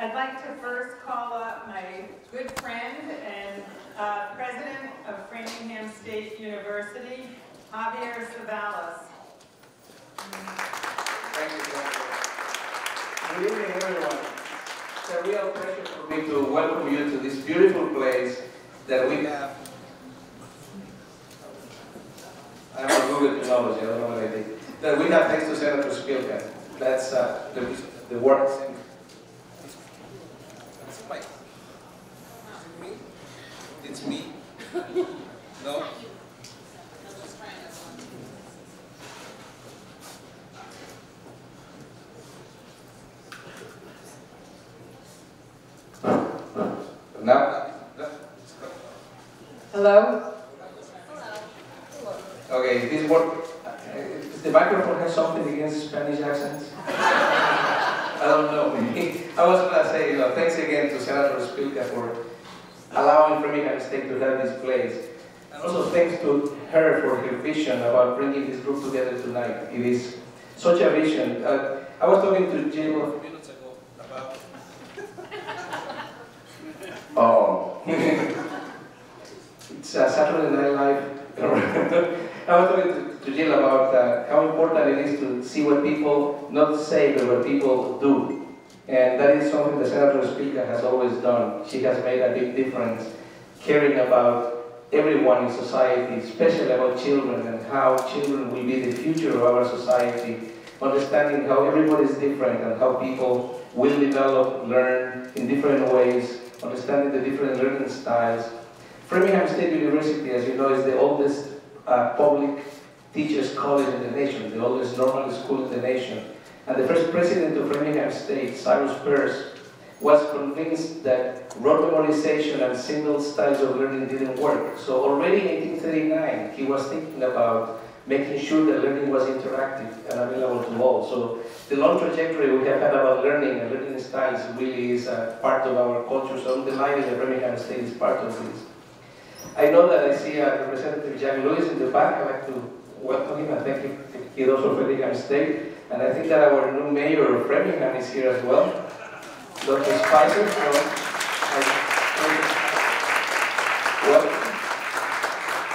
I'd like to first call up my good friend and uh, president of Framingham State University, Javier Cevallos. Thank you. Good evening, everyone. It's a real pleasure for me to welcome you to this beautiful place that we have. I'm a Google technology, I don't know what I did. That we have thanks to Senator Spilka. That's uh, the, the work. Hello? Okay, this work. Does the microphone has something against Spanish accents? I don't know. I was gonna say, you know, thanks again to Senator Spilka for allowing Framingham State to have this place. And also thanks to her for her vision about bringing this group together tonight. It is such a vision. Uh, I was talking to Jill a few minutes ago about. oh. uh, Saturday Night Live. I was talking to, to Jill about uh, how important it is to see what people not say, but what people do. And that is something the Senator Spilka has always done. She has made a big difference, caring about everyone in society, especially about children and how children will be the future of our society, understanding how everybody is different and how people will develop, learn in different ways, understanding the different learning styles. Framingham State University, as you know, is the oldest uh, public teachers college in the nation, the oldest normal school in the nation. And the first president of Framingham State, Cyrus Peirce, was convinced that rote memorization and single styles of learning didn't work. So already in 1839, he was thinking about making sure that learning was interactive and available to all. So the long trajectory we have had about learning and learning styles really is a part of our culture. So I'm delighted that Framingham State is part of this. I know that I see uh, Representative Jack Lewis in the back. I'd like to welcome him and thank him. He's also Framingham State. And I think that our new mayor of Framingham is here as well, Dr. Spicer. So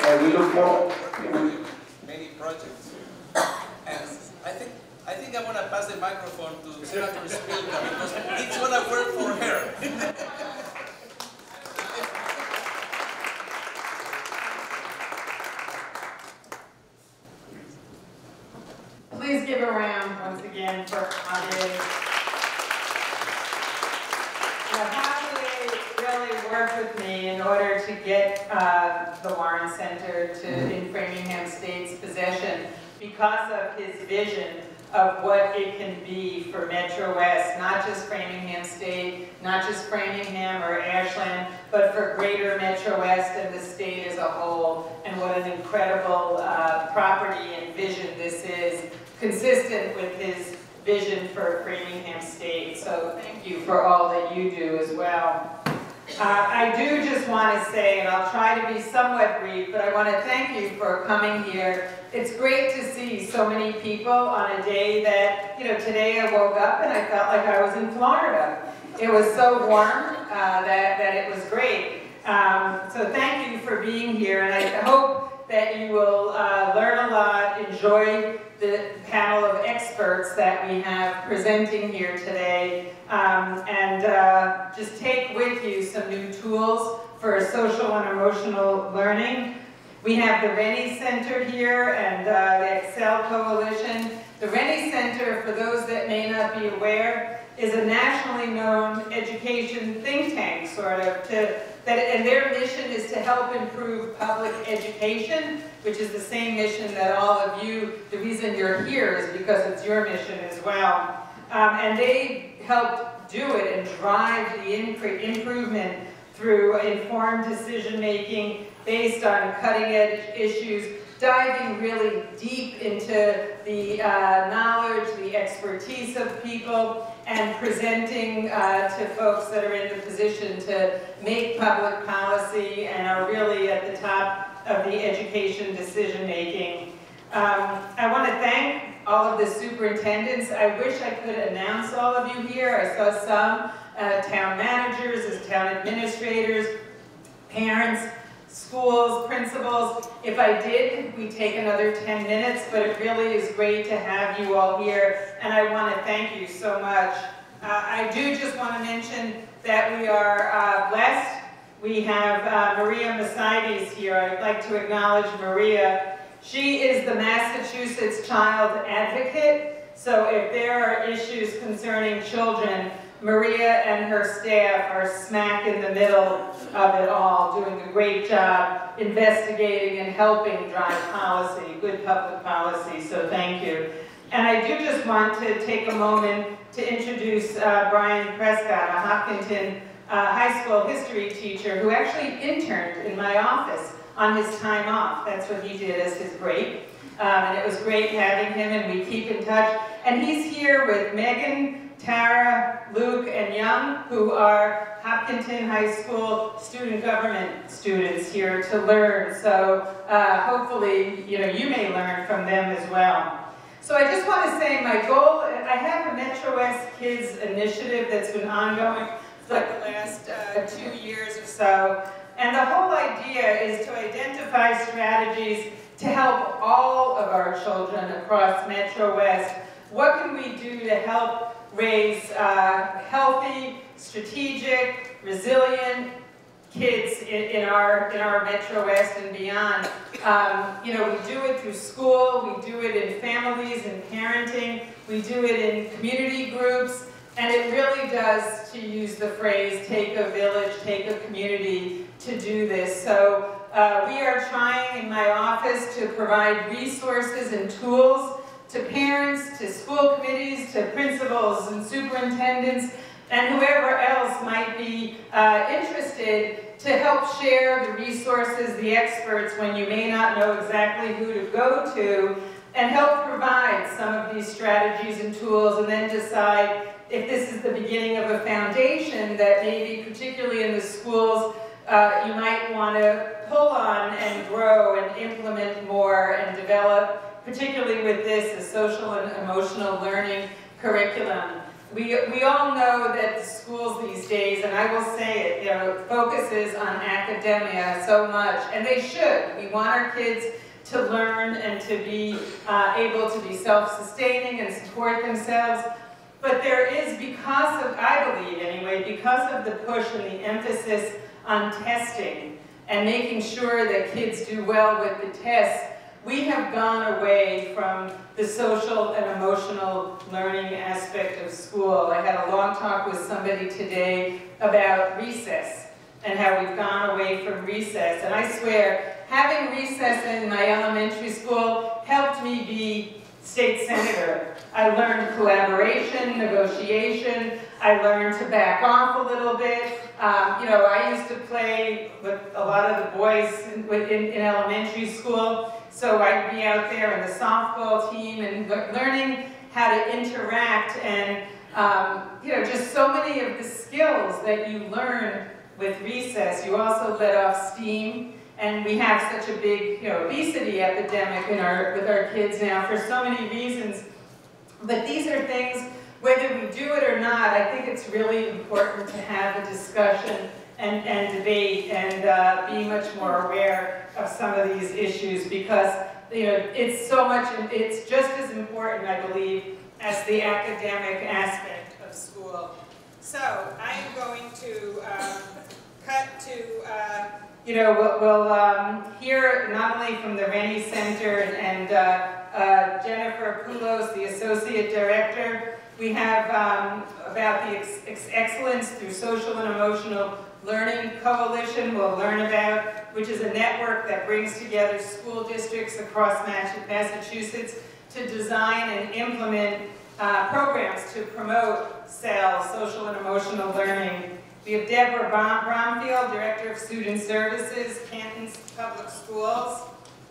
and we look forward many projects. And I think I think I'm gonna pass the microphone to Senator Spilka because it's gonna work for her. Please give a round once again for Javier. Javier really worked with me in order to get uh, the Warren Center to in Framingham State's possession because of his vision of what it can be for Metro West, not just Framingham State, not just Framingham or Ashland, but for greater Metro West and the state as a whole, and what an incredible uh, property and vision this is, consistent with his vision for Framingham State. So thank you for all that you do as well. Uh, I do just want to say, and I'll try to be somewhat brief, but I want to thank you for coming here. It's great to see so many people on a day that, you know, today I woke up and I felt like I was in Florida. It was so warm uh, that, that it was great. Um, so thank you for being here, and I hope that you will uh, learn a lot, enjoy the panel of experts that we have presenting here today, um, and uh, just take with you some new tools for social and emotional learning. We have the Rennie Center here and uh, the ExSEL Coalition. The Rennie Center, for those that may not be aware, is a nationally known education think tank, sort of, to, that, and their mission is to help improve public education, which is the same mission that all of you, the reason you're here is because it's your mission as well. Um, and they help do it and drive the improvement through informed decision making based on cutting edge issues, diving really deep into the uh, knowledge, the expertise of people, and presenting uh, to folks that are in the position to make public policy and are really at the top of the education decision making. Um, I want to thank all of the superintendents. I wish I could announce all of you here. I saw some, uh, town managers, as town administrators, parents, schools, principals. If I did, we'd take another 10 minutes, but it really is great to have you all here, and I want to thank you so much. Uh, I do just want to mention that we are uh, blessed. We have uh, Maria Mossaides here. I'd like to acknowledge Maria. She is the Massachusetts Child Advocate, so if there are issues concerning children, Maria and her staff are smack in the middle of it all, doing a great job investigating and helping drive policy, good public policy, so thank you. And I do just want to take a moment to introduce uh, Brian Prescott, a Hopkinton uh, high school history teacher who actually interned in my office on his time off. That's what he did as his break. Um, and it was great having him, and we keep in touch. And he's here with Megan, Tara, Luke, and Young, who are Hopkinton High School student government students here to learn. So uh, hopefully, you know, you may learn from them as well. So I just want to say my goal, I have a Metro West Kids initiative that's been ongoing for like the last uh, two years or so. And the whole idea is to identify strategies to help all of our children across Metro West. What can we do to help raise uh, healthy, strategic, resilient kids in, in, our, in our Metro West and beyond? Um, you know, we do it through school, we do it in families and parenting, we do it in community groups, and it really does, to use the phrase, take a village, take a community to do this. So uh, we are trying in my office to provide resources and tools to parents, to school committees, to principals and superintendents, and whoever else might be uh, interested to help share the resources, the experts, when you may not know exactly who to go to, and help provide some of these strategies and tools, and then decide if this is the beginning of a foundation that maybe, particularly in the schools, uh, you might want to pull on and grow and implement more and develop, particularly with this, a social and emotional learning curriculum. We, we all know that the schools these days, and I will say it, you know, focuses on academia so much, and they should. We want our kids to learn and to be uh, able to be self-sustaining and support themselves. But there is, because of, I believe anyway, because of the push and the emphasis on testing and making sure that kids do well with the tests, we have gone away from the social and emotional learning aspect of school. I had a long talk with somebody today about recess and how we've gone away from recess. And I swear, having recess in my elementary school helped me be state senator. I learned collaboration, negotiation. I learned to back off a little bit. Um, you know, I used to play with a lot of the boys in, in, in elementary school, so I'd be out there in the softball team and learning how to interact and, um, you know, just so many of the skills that you learn with recess. You also let off steam and we have such a big, you know, obesity epidemic in our, with our kids now for so many reasons. But these are things, whether we do it or not, I think it's really important to have a discussion and, and debate and uh, be much more aware of some of these issues because, you know, it's so much, it's just as important, I believe, as the academic aspect of school. So, I am going to um, cut to uh, you know, we'll, we'll um, hear not only from the Rennie Center and, uh, uh, Jennifer Poulos, the Associate Director. We have um, about the ex ex Excellence Through Social and Emotional Learning Coalition we'll learn about, which is a network that brings together school districts across Massachusetts to design and implement uh, programs to promote SEL, social and emotional learning we have Deborah Bromfield, Director of Student Services, Canton Public Schools.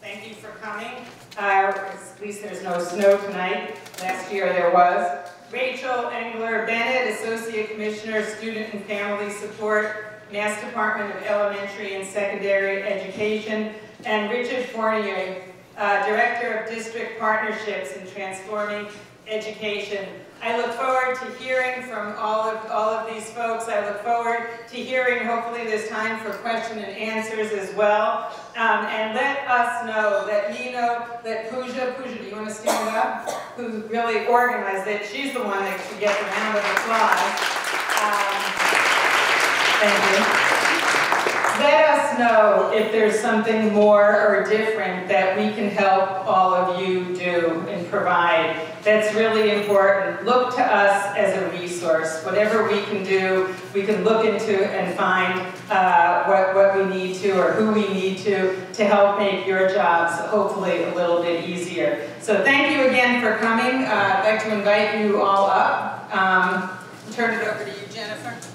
Thank you for coming. Uh, at least there's no snow tonight. Last year there was. Rachel Engler Bennett, Associate Commissioner, Student and Family Support, Mass Department of Elementary and Secondary Education, and Richard Fournier, uh, Director of District Partnerships in Transforming education. I look forward to hearing from all of, all of these folks. I look forward to hearing, hopefully there's time for question and answers as well. Um, and let us know that we know that Pooja, Pooja, do you want to stand up? Who really organized it. She's the one that should get the round of applause. Um, thank you let us know if there's something more or different that we can help all of you do and provide. That's really important. Look to us as a resource. Whatever we can do, we can look into and find uh, what, what we need to or who we need to to help make your jobs hopefully a little bit easier. So thank you again for coming. Uh, I'd like to invite you all up. Um, turn it over to you, Jennifer.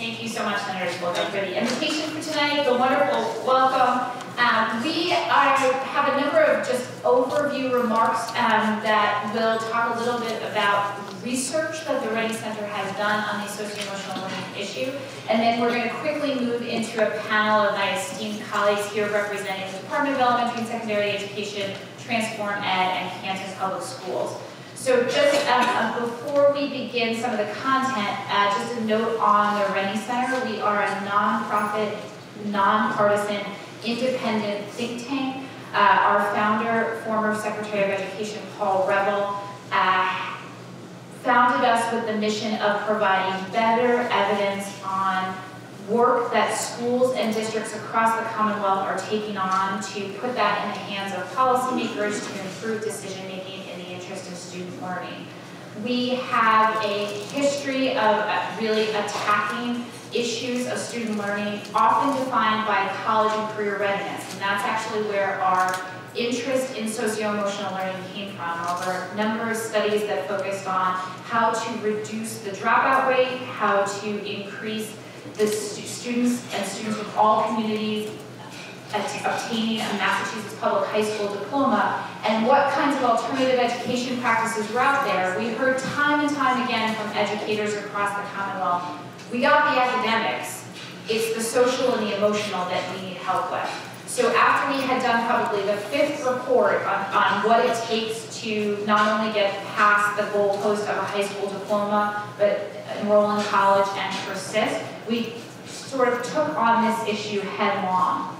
Thank you so much, Senator Spilka, for the invitation for tonight, the wonderful welcome. Um, we have a number of just overview remarks um, that will talk a little bit about research that the Rennie Center has done on the socio-emotional learning issue. And then we're going to quickly move into a panel of my esteemed colleagues here representing the Department of Elementary and Secondary Education, Transform Ed, and Canton Public Schools. So just um, before we begin some of the content, uh, just a note on the Rennie Center. We are a nonprofit, nonpartisan, independent think tank. Uh, our founder, former Secretary of Education Paul Reville, uh, founded us with the mission of providing better evidence on work that schools and districts across the Commonwealth are taking on to put that in the hands of policymakers to improve decision making learning. We have a history of uh, really attacking issues of student learning, often defined by college and career readiness. And that's actually where our interest in socio-emotional learning came from. Are a number of studies that focused on how to reduce the dropout rate, how to increase the stu students and students of all communities obtaining a Massachusetts public high school diploma and what kinds of alternative education practices were out there. We heard time and time again from educators across the Commonwealth, we got the academics, it's the social and the emotional that we need help with. So after we had done probably the fifth report on, on what it takes to not only get past the goalpost of a high school diploma, but enroll in college and persist, we sort of took on this issue headlong.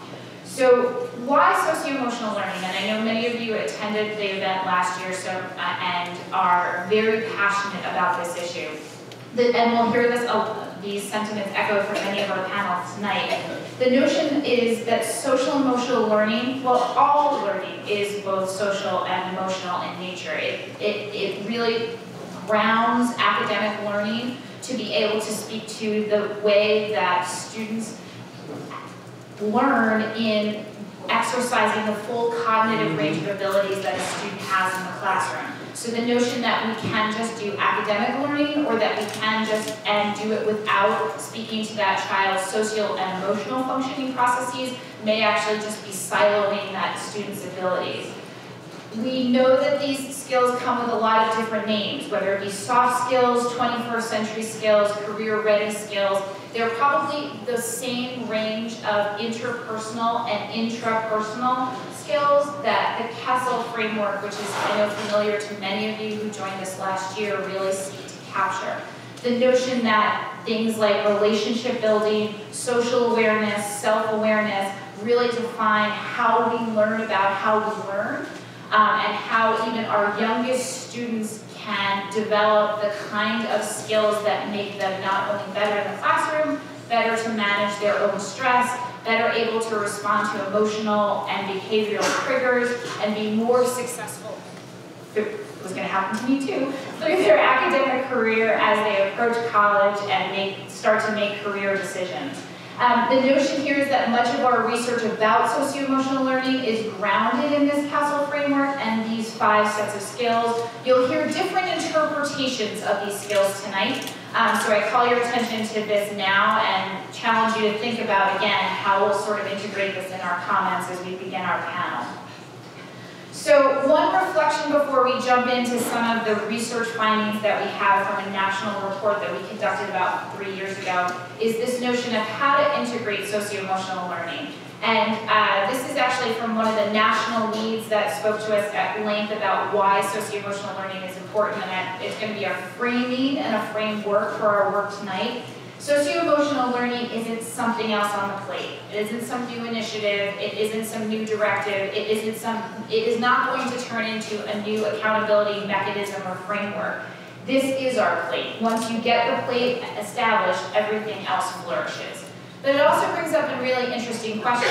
So why socio-emotional learning? And I know many of you attended the event last year so, uh, and are very passionate about this issue. The, and we'll hear this, uh, these sentiments echoed from many of our panels tonight. The notion is that social emotional learning, well, all learning is both social and emotional in nature. It, it, it really grounds academic learning to be able to speak to the way that students learn in exercising the full cognitive range of abilities that a student has in the classroom. So the notion that we can just do academic learning or that we can just and do it without speaking to that child's social and emotional functioning processes may actually just be siloing that student's abilities. We know that these skills come with a lot of different names, whether it be soft skills, 21st century skills, career ready skills, they're probably the same range of interpersonal and intrapersonal skills that the CASEL framework, which is I know familiar to many of you who joined us last year, really seek to capture. The notion that things like relationship building, social awareness, self-awareness really define how we learn about how we learn um, and how even our youngest students can develop the kind of skills that make them not only better in the classroom, better to manage their own stress, better able to respond to emotional and behavioral triggers, and be more successful. It was going to happen to me too, through their academic career as they approach college and make, start to make career decisions. Um, the notion here is that much of our research about socio-emotional learning is grounded in this CASEL framework and these five sets of skills. You'll hear different interpretations of these skills tonight. Um, so I call your attention to this now and challenge you to think about, again, how we'll sort of integrate this in our comments as we begin our panel. So one reflection before we jump into some of the research findings that we have from a national report that we conducted about three years ago is this notion of how to integrate socio-emotional learning. And uh, this is actually from one of the national leads that spoke to us at length about why socio-emotional learning is important, and that it's going to be our framing and a framework for our work tonight. Socio-emotional learning isn't something else on the plate. It isn't some new initiative. It isn't some new directive. It isn't some. It is not going to turn into a new accountability mechanism or framework. This is our plate. Once you get the plate established, everything else flourishes. But it also brings up a really interesting question.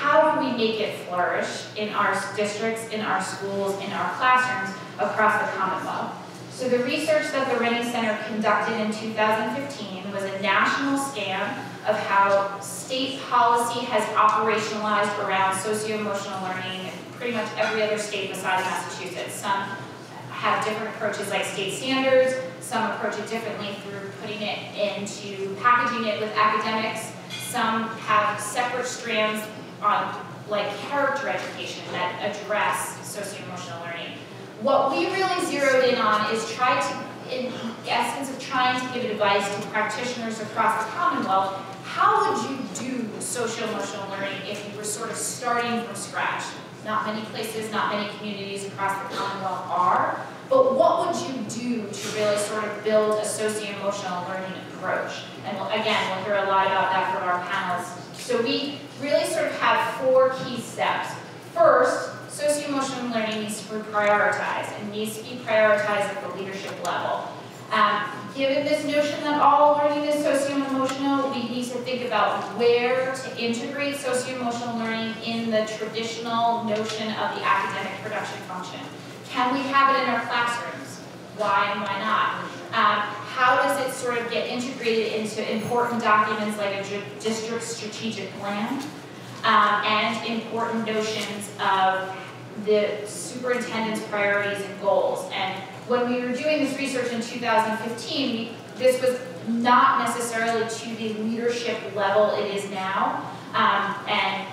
How do we make it flourish in our districts, in our schools, in our classrooms across the Commonwealth? So the research that the Rennie Center conducted in 2015 was a national scan of how state policy has operationalized around socio-emotional learning in pretty much every other state besides Massachusetts. Some have different approaches like state standards, some approach it differently through putting it into packaging it with academics, some have separate strands on like character education that address socio-emotional learning. What we really zeroed in on is try to, in essence of trying to give advice to practitioners across the Commonwealth, how would you do social-emotional learning if you were sort of starting from scratch? Not many places, not many communities across the Commonwealth are, but what would you do to really sort of build a socio-emotional learning approach? And we'll, again, we'll hear a lot about that from our panelists. So we really sort of have four key steps. First, socio-emotional learning needs to be prioritized and needs to be prioritized at the leadership level. Um, given this notion that all learning is socio-emotional, we need to think about where to integrate socio-emotional learning in the traditional notion of the academic production function. Can we have it in our classrooms? Why and why not? Um, how does it sort of get integrated into important documents like a district strategic plan um, and important notions of the superintendent's priorities and goals. And when we were doing this research in 2015, we, this was not necessarily to the leadership level it is now. Um, and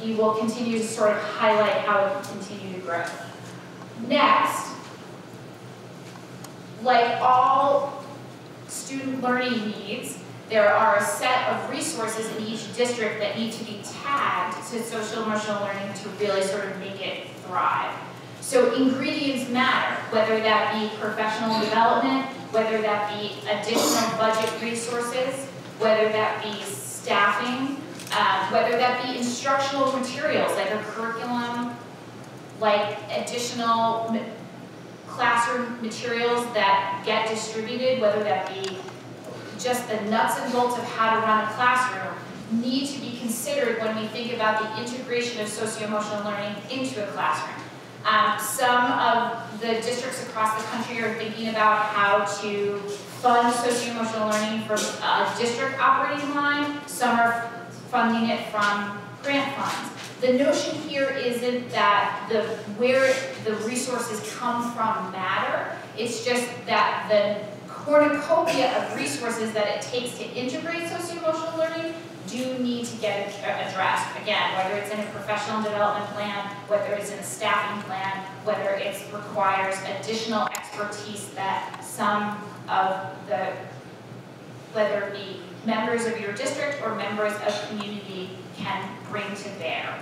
he will continue to sort of highlight how it can continue to grow. Next, like all student learning needs, there are a set of resources in each district that need to be tagged to social emotional learning to really sort of make it thrive. So ingredients matter, whether that be professional development, whether that be additional budget resources, whether that be staffing, uh, whether that be instructional materials like a curriculum, like additional classroom materials that get distributed, whether that be just the nuts and bolts of how to run a classroom, need to be considered when we think about the integration of socio-emotional learning into a classroom. Um, some of the districts across the country are thinking about how to fund socio-emotional learning from a district operating line. Some are funding it from grant funds. The notion here isn't that the where the resources come from matter. It's just that the cornucopia of resources that it takes to integrate socio-emotional learning do need to get addressed. Again, whether it's in a professional development plan, whether it's in a staffing plan, whether it requires additional expertise that some of the, whether it be members of your district or members of community can bring to bear.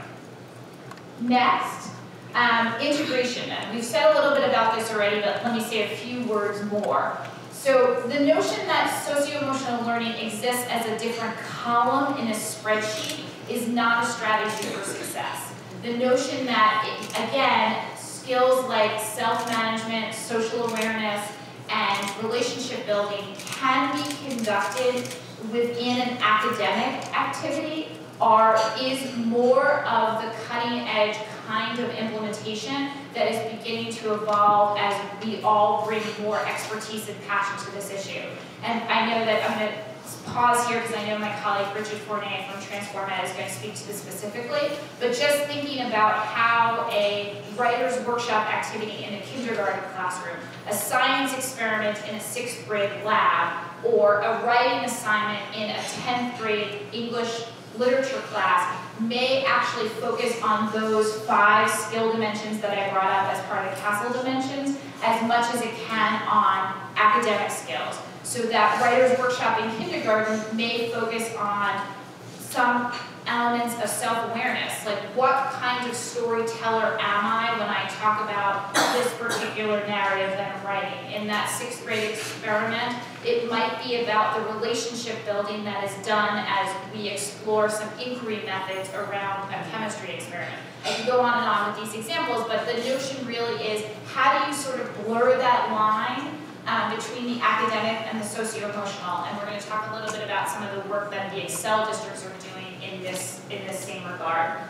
Next, um, integration. And we've said a little bit about this already, but let me say a few words more. So the notion that socio-emotional learning exists as a different column in a spreadsheet is not a strategy for success. The notion that, it, again, skills like self-management, social awareness, and relationship building can be conducted within an academic activity are, is more of the cutting edge kind of implementation that is beginning to evolve as we all bring more expertise and passion to this issue. And I know that I'm going to pause here because I know my colleague Richard Fournier from Transform Ed is going to speak to this specifically, but just thinking about how a writer's workshop activity in a kindergarten classroom, a science experiment in a sixth grade lab, or a writing assignment in a 10th grade English literature class may actually focus on those five skill dimensions that I brought up as part of CASEL dimensions as much as it can on academic skills. So that writer's workshop in kindergarten may focus on some elements of self-awareness, like what kind of storyteller am I when I talk about this particular narrative that I'm writing? In that sixth grade experiment, it might be about the relationship building that is done as we explore some inquiry methods around a chemistry experiment. I can go on and on with these examples, but the notion really is how do you sort of blur that line um, between the academic and the socio-emotional, and we're going to talk a little bit about some of the work that the ExSEL districts are doing in this, in this same regard.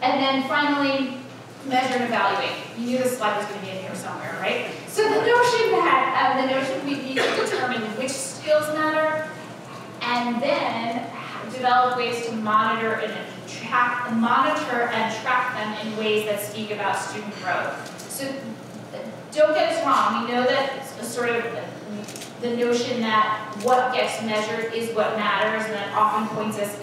And then finally, measure and evaluate. You knew this slide was going to be in here somewhere, right? So the notion that, uh, the notion we need to determine which skills matter, and then develop ways to monitor and track, monitor and track them in ways that speak about student growth. So don't get us wrong, we know that sort of the notion that what gets measured is what matters, and that often points us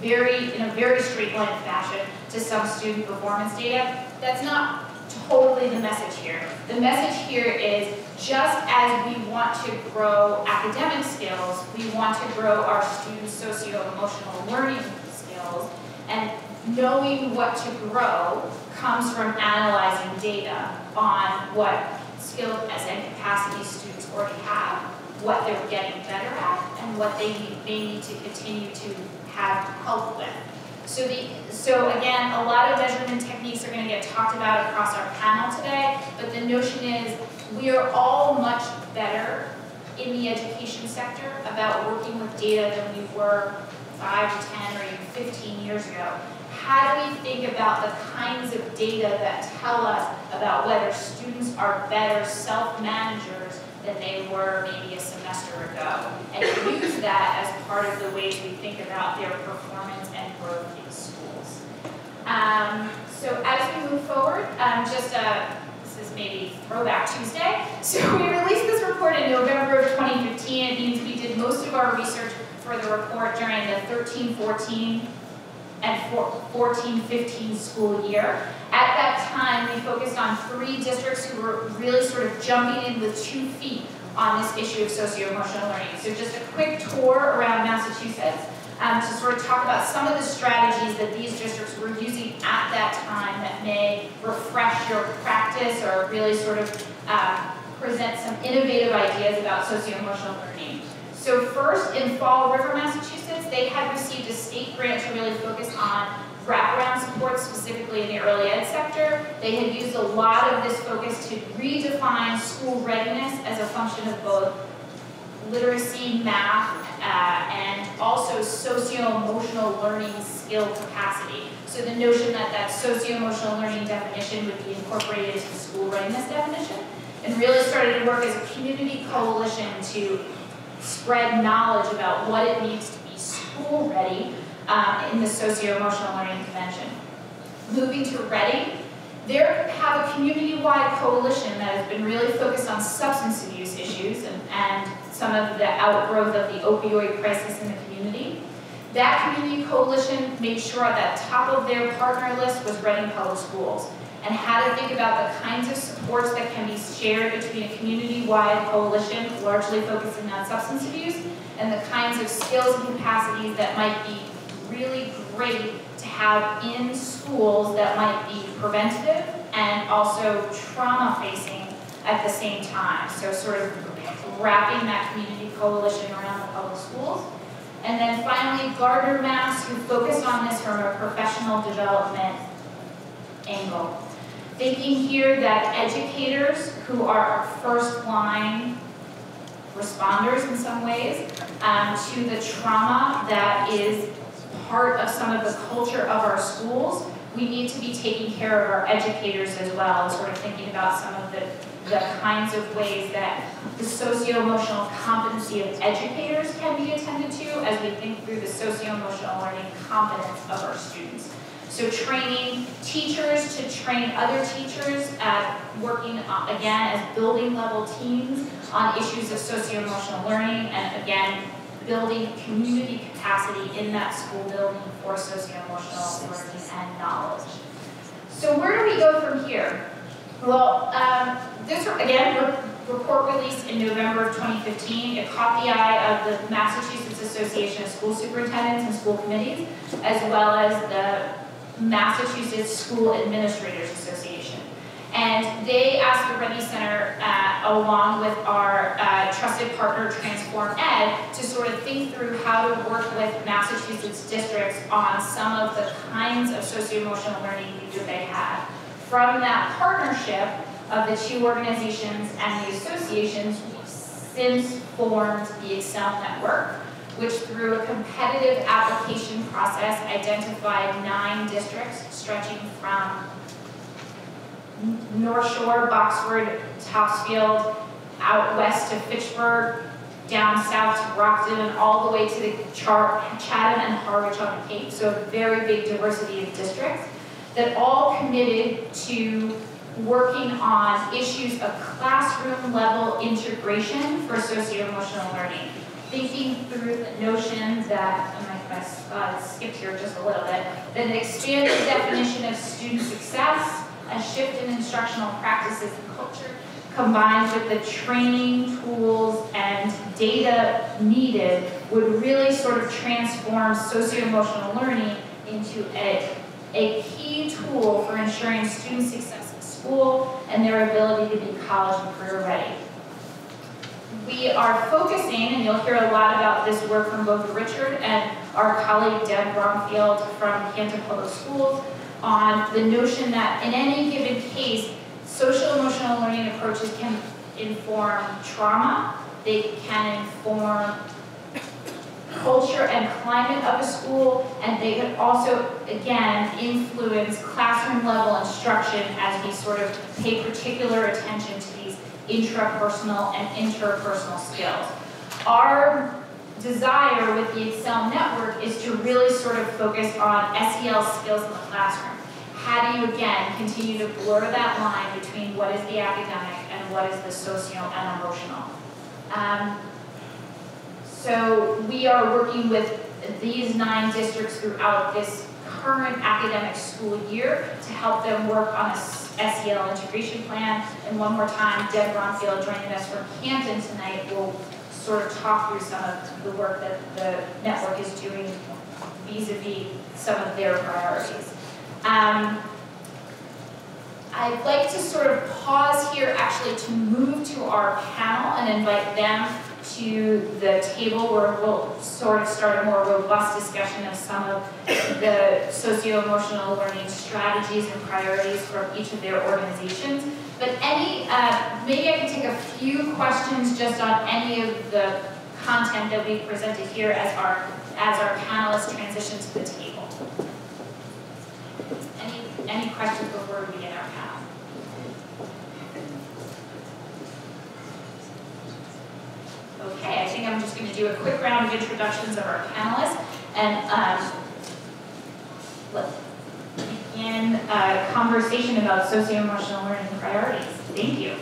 very, in a very straight line fashion to some student performance data. That's not totally the message here. The message here is just as we want to grow academic skills, we want to grow our students' socio-emotional learning skills, and knowing what to grow comes from analyzing data on what skills and capacities students already have, what they're getting better at, and what they may need to continue to have help with. So the so again, a lot of measurement techniques are going to get talked about across our panel today, but the notion is we are all much better in the education sector about working with data than we were 5 to 10 or even 15 years ago how do we think about the kinds of data that tell us about whether students are better self-managers than they were maybe a semester ago, and use that as part of the ways we think about their performance and growth in schools. Um, so as we move forward, um, just a, uh, this is maybe throwback Tuesday. So we released this report in November of 2015. It means we did most of our research for the report during the 13-14 and 14-15 school year. At that time, we focused on three districts who were really sort of jumping in with two feet on this issue of socio-emotional learning. So just a quick tour around Massachusetts um, to sort of talk about some of the strategies that these districts were using at that time that may refresh your practice or really sort of uh, present some innovative ideas about socio-emotional learning. So first, in Fall River, Massachusetts, they had received a state grant to really focus on wraparound support, specifically in the early ed sector. They had used a lot of this focus to redefine school readiness as a function of both literacy, math, uh, and also socio-emotional learning skill capacity. So the notion that that socio-emotional learning definition would be incorporated into the school readiness definition, and really started to work as a community coalition to spread knowledge about what it means to be school ready um, in the socio-emotional learning convention. Moving to Reading, they have a community-wide coalition that has been really focused on substance abuse issues and, and some of the outgrowth of the opioid crisis in the community. That community coalition made sure that top of their partner list was Reading Public Schools and how to think about the kinds of supports that can be shared between a community-wide coalition largely focusing on substance abuse and the kinds of skills and capacities that might be really great to have in schools that might be preventative and also trauma-facing at the same time. So sort of wrapping that community coalition around the public schools. And then finally, Gardner Mass, who focused on this from a professional development angle thinking here that educators who are our first line responders in some ways um, to the trauma that is part of some of the culture of our schools, we need to be taking care of our educators as well sort of thinking about some of the, the kinds of ways that the socio-emotional competency of educators can be attended to as we think through the socio-emotional learning competence of our students. So training teachers to train other teachers at working, uh, again, as building level teams on issues of socio-emotional learning, and again, building community capacity in that school building for socio-emotional learning and knowledge. So where do we go from here? Well, um, this, again, report released in November of 2015. It caught the eye of the Massachusetts Association of School Superintendents and School Committees, as well as the Massachusetts School Administrators Association. And they asked the Rennie Center, uh, along with our uh, trusted partner Transform Ed, to sort of think through how to work with Massachusetts districts on some of the kinds of socio-emotional learning needs that they have. From that partnership of the two organizations and the associations, since formed the ExSEL Network, which through a competitive application process identified nine districts stretching from North Shore, Boxford, Topsfield, out west to Fitchburg, down south to Brockton, and all the way to the Char Chatham and Harwich on the Cape. So a very big diversity of districts that all committed to working on issues of classroom level integration for socio-emotional learning. Thinking through the notion that, oh and I, I skipped here just a little bit, that an expanded definition of student success, a shift in instructional practices and culture, combined with the training, tools, and data needed would really sort of transform socio-emotional learning into a, a key tool for ensuring student success in school and their ability to be college and career ready. We are focusing, and you'll hear a lot about this work from both Richard and our colleague Deb Bromfield from Canton Public Schools, on the notion that in any given case, social emotional learning approaches can inform trauma, they can inform culture and climate of a school, and they can also, again, influence classroom level instruction as we sort of pay particular attention to these intrapersonal and interpersonal skills. Our desire with the ExSEL network is to really sort of focus on SEL skills in the classroom. How do you, again, continue to blur that line between what is the academic and what is the socio and emotional? Um, so we are working with these nine districts throughout this current academic school year to help them work on a SEL integration plan. And one more time, Deb Bromfield joining us from Canton tonight will sort of talk through some of the work that the network is doing vis-a-vis some of their priorities. Um, I'd like to sort of pause here actually to move to our panel and invite them to the table where we'll sort of start a more robust discussion of some of the socio-emotional learning strategies and priorities from each of their organizations. But any, uh, maybe I can take a few questions just on any of the content that we presented here as our, as our panelists transition to the table. Any, any questions before we begin our panel? Okay, I think I'm just going to do a quick round of introductions of our panelists and um, begin a conversation about socio-emotional learning priorities. Thank you.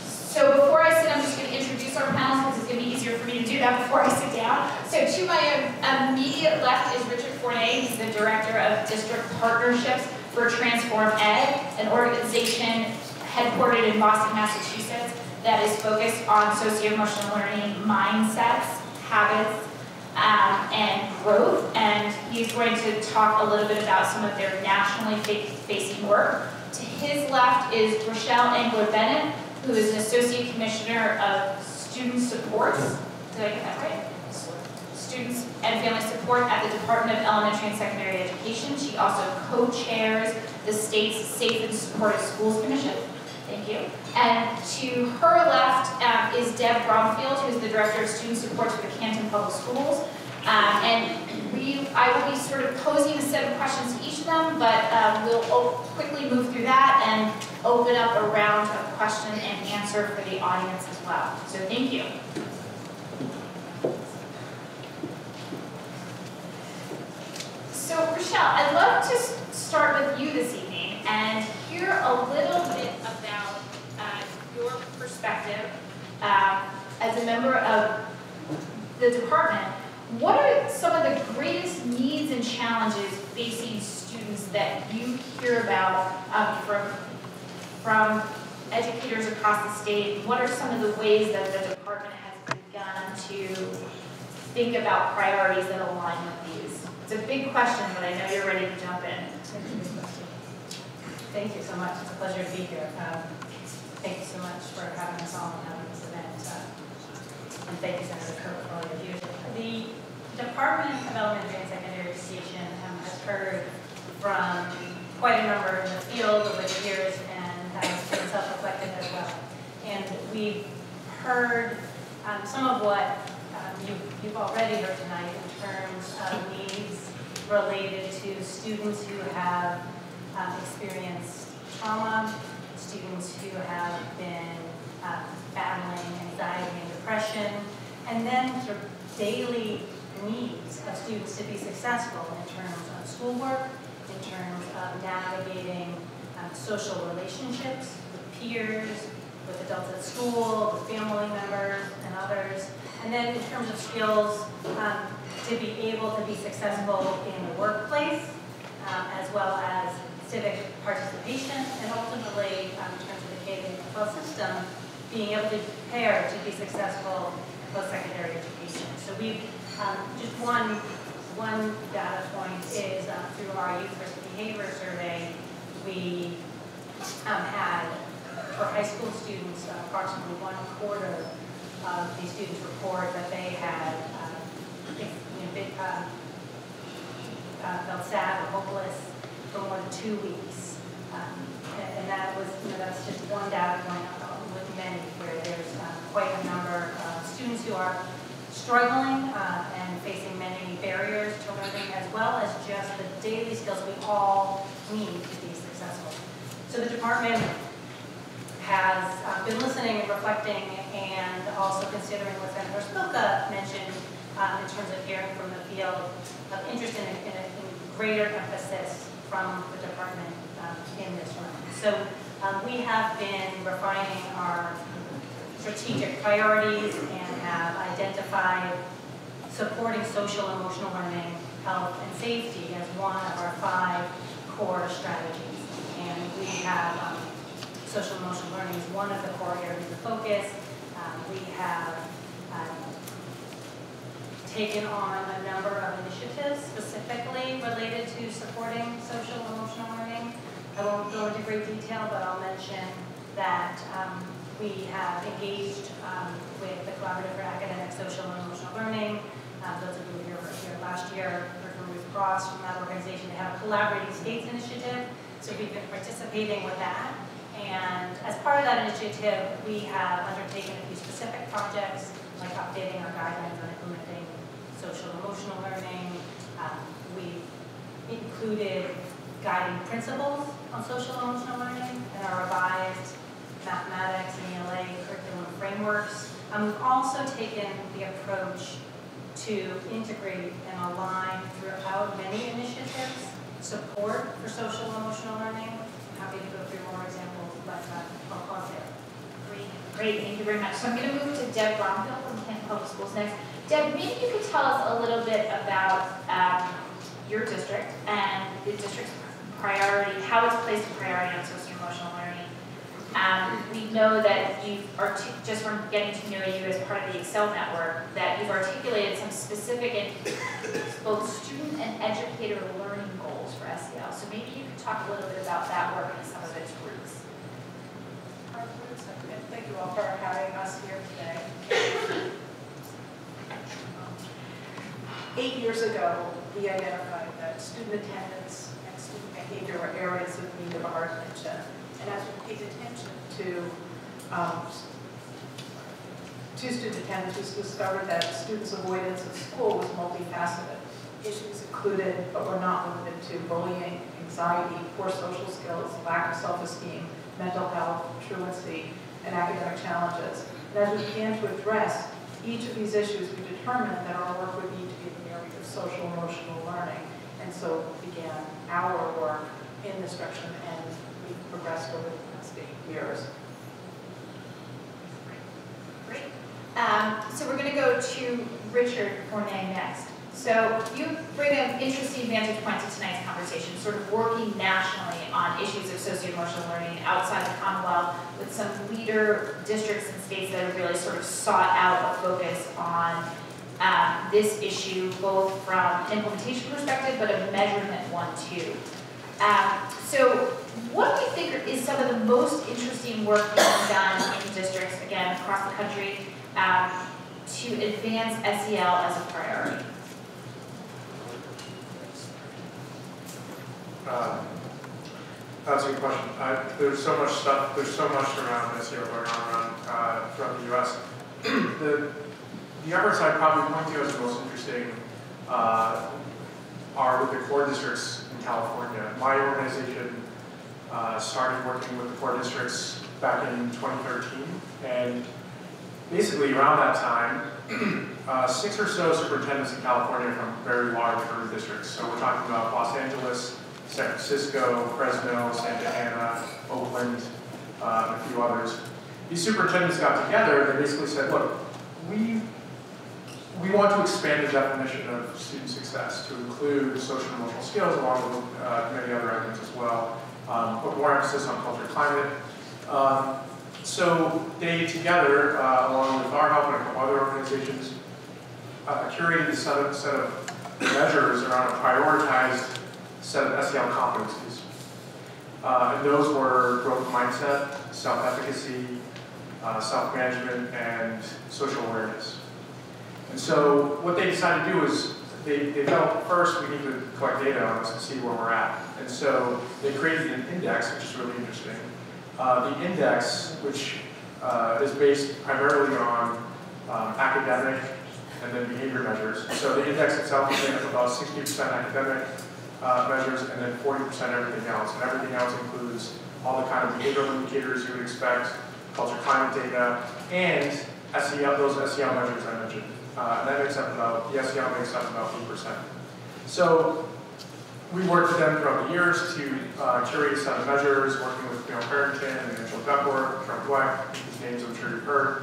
So before I sit, I'm just going to introduce our panelists because it's going to be easier for me to do that before I sit down. So to my immediate left is Richard Fournier. He's the Director of District Partnerships for Transform Ed, an organization headquartered in Boston, Massachusetts that is focused on socio-emotional learning mindsets, habits, um, and growth. And he's going to talk a little bit about some of their nationally facing work. To his left is Rachelle Engler-Bennett, who is an Associate Commissioner of Student Supports. Did I get that right? Students and Family Support at the Department of Elementary and Secondary Education. She also co-chairs the state's Safe and Supportive Schools Commission. Thank you. And to her left um, is Deb Bromfield, who is the Director of Student Support for the Canton Public Schools. Um, and we, I will be sort of posing a set of questions to each of them, but um, we'll quickly move through that and open up a round of question and answer for the audience as well. So thank you. So Rachelle, I'd love to start with you this evening and hear a little bit your perspective uh, as a member of the department. What are some of the greatest needs and challenges facing students that you hear about um, from, from educators across the state, what are some of the ways that the department has begun to think about priorities that align with these? It's a big question, but I know you're ready to jump in. Thank you so much. It's a pleasure to be here. Um, Thank you so much for having us all and having this event. uh, And thank you, Senator Cook, for all your views. The Department of Elementary and Secondary Education um, has heard from quite a number in the field over the years and has been self-reflective as well. And we've heard um, some of what um, you- you've already heard tonight in terms of needs related to students who have um, experienced trauma, students who have been um, battling anxiety and depression, and then sort of daily needs of students to be successful in terms of schoolwork, in terms of navigating um, social relationships with peers, with adults at school, with family members and others, and then in terms of skills um, to be able to be successful in the workplace, um, as well as civic participation, and ultimately, um, in terms of the K-12 system, being able to prepare to be successful in post-secondary education. So we've, um, just one, one data point is uh, through our youth risk behavior survey, we um, had, for high school students, uh, approximately one quarter of these students report that they had, uh, you know, uh, uh, felt sad or hopeless for more than two weeks. Um, And that was, you know, that's just one data point uh, with many, where there's uh, quite a number of students who are struggling uh, and facing many barriers to learning, as well as just the daily skills we all need to be successful. So the department has uh, been listening and reflecting and also considering what Senator Spilka mentioned um, in terms of hearing from the field of interest in, in, in greater emphasis from the department um, in this room. So um, we have been refining our strategic priorities and have identified supporting social emotional learning, health, and safety as one of our five core strategies. And we have um, social emotional learning is one of the core areas of focus. Um, we have taken on a number of initiatives specifically related to supporting social emotional learning. I won't go into great detail, but I'll mention that um, we have engaged um, with the Collaborative for Academic, Social, and Emotional Learning. Uh, Those of you who were here last year, heard from Ruth Cross from that organization. They have a Collaborating States Initiative, so we've been participating with that. And as part of that initiative, we have undertaken a few specific projects, like updating our guidelines on implementing social and emotional learning. Um, We've included guiding principles on social and emotional learning in our revised mathematics and ELA curriculum frameworks. Um, We've also taken the approach to integrate and align throughout many initiatives, support for social and emotional learning. I'm happy to go through more examples, but uh, I'll pause there. Great, great, thank you very much. So I'm going to move to Deb Bromfield from Canton Public Schools next. Deb, maybe you could tell us a little bit about um, your district and the district's priority, how it's placed a priority on social emotional learning. Um, We know that you are, just from getting to know you as part of the ExSEL network, that you've articulated some specific and both student and educator learning goals for SEL. So maybe you could talk a little bit about that work and some of its roots. Thank you all for having us here today. Eight years ago, we identified that student attendance and student behavior were areas of need of our attention. And as we paid attention to, um, to student attendance, we discovered that students' avoidance of school was multifaceted. Issues included, but were not limited to bullying, anxiety, poor social skills, lack of self-esteem, mental health, truancy, and academic challenges. And as we began to address each of these issues, we determined that our work would need to be in the area of social emotional learning. And so began our work in this direction, and we've progressed over the past eight years. Great. Um, so we're going to go to Richard Fournier next. So you bring an interesting vantage point to tonight's conversation, sort of working nationally on issues of socio-emotional learning outside the Commonwealth with some leader districts and states that have really sort of sought out a focus on um, this issue, both from an implementation perspective, but a measurement one too. Um, so what do you think is some of the most interesting work being done in districts, again, across the country, um, to advance SEL as a priority? Um, That's a good question. Uh, There's so much stuff, there's so much around SEL going on around, uh, the US. The, the efforts I'd probably point to as the most interesting uh, are with the core districts in California. My organization uh, started working with the core districts back in 2013, and basically around that time, uh, six or so superintendents in California from very large urban districts. So we're talking about Los Angeles, San Francisco, Fresno, Santa Ana, Oakland, uh, a few others. These superintendents got together and basically said, look, we, we want to expand the definition of student success to include social and emotional skills along with uh, many other items as well, um, put more emphasis on culture and climate. Um, so they together, uh, along with our help and a couple other organizations, uh, curated a set of, set of measures around a prioritized set of SEL competencies. Uh, and those were growth mindset, self-efficacy, uh, self-management, and social awareness. And so what they decided to do is they, they felt first we need to collect data on this and see where we're at. And so they created an index, which is really interesting. Uh, the index, which uh, is based primarily on um, academic and then behavior measures. So the index itself is made up of about 60% academic uh, measures and then 40% everything else. And everything else includes all the kind of behavioral indicators you would expect, culture climate data, and SEL, those SEL measures I mentioned. Uh, and that makes up about, the SEL makes up about 8%. So we worked with them throughout the years to uh, curate a set of measures, working with Neil Harrington and Angela Duckworth, Trump Dweck, these names I'm sure you've heard.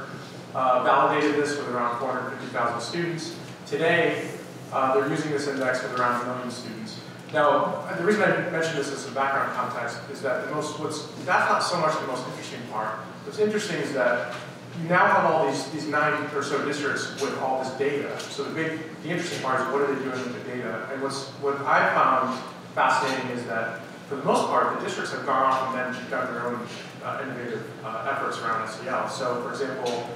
Uh, validated this with around 450,000 students. Today, uh, they're using this index with around a million students. Now, the reason I mention this as a background context is that the most, what's, that's not so much the most interesting part. What's interesting is that you now have all these, these nine or so districts with all this data. So the big, the interesting part is what are they doing with the data? And what's, what I found fascinating is that for the most part, the districts have gone off and then done their own uh, innovative uh, efforts around SEL. So for example,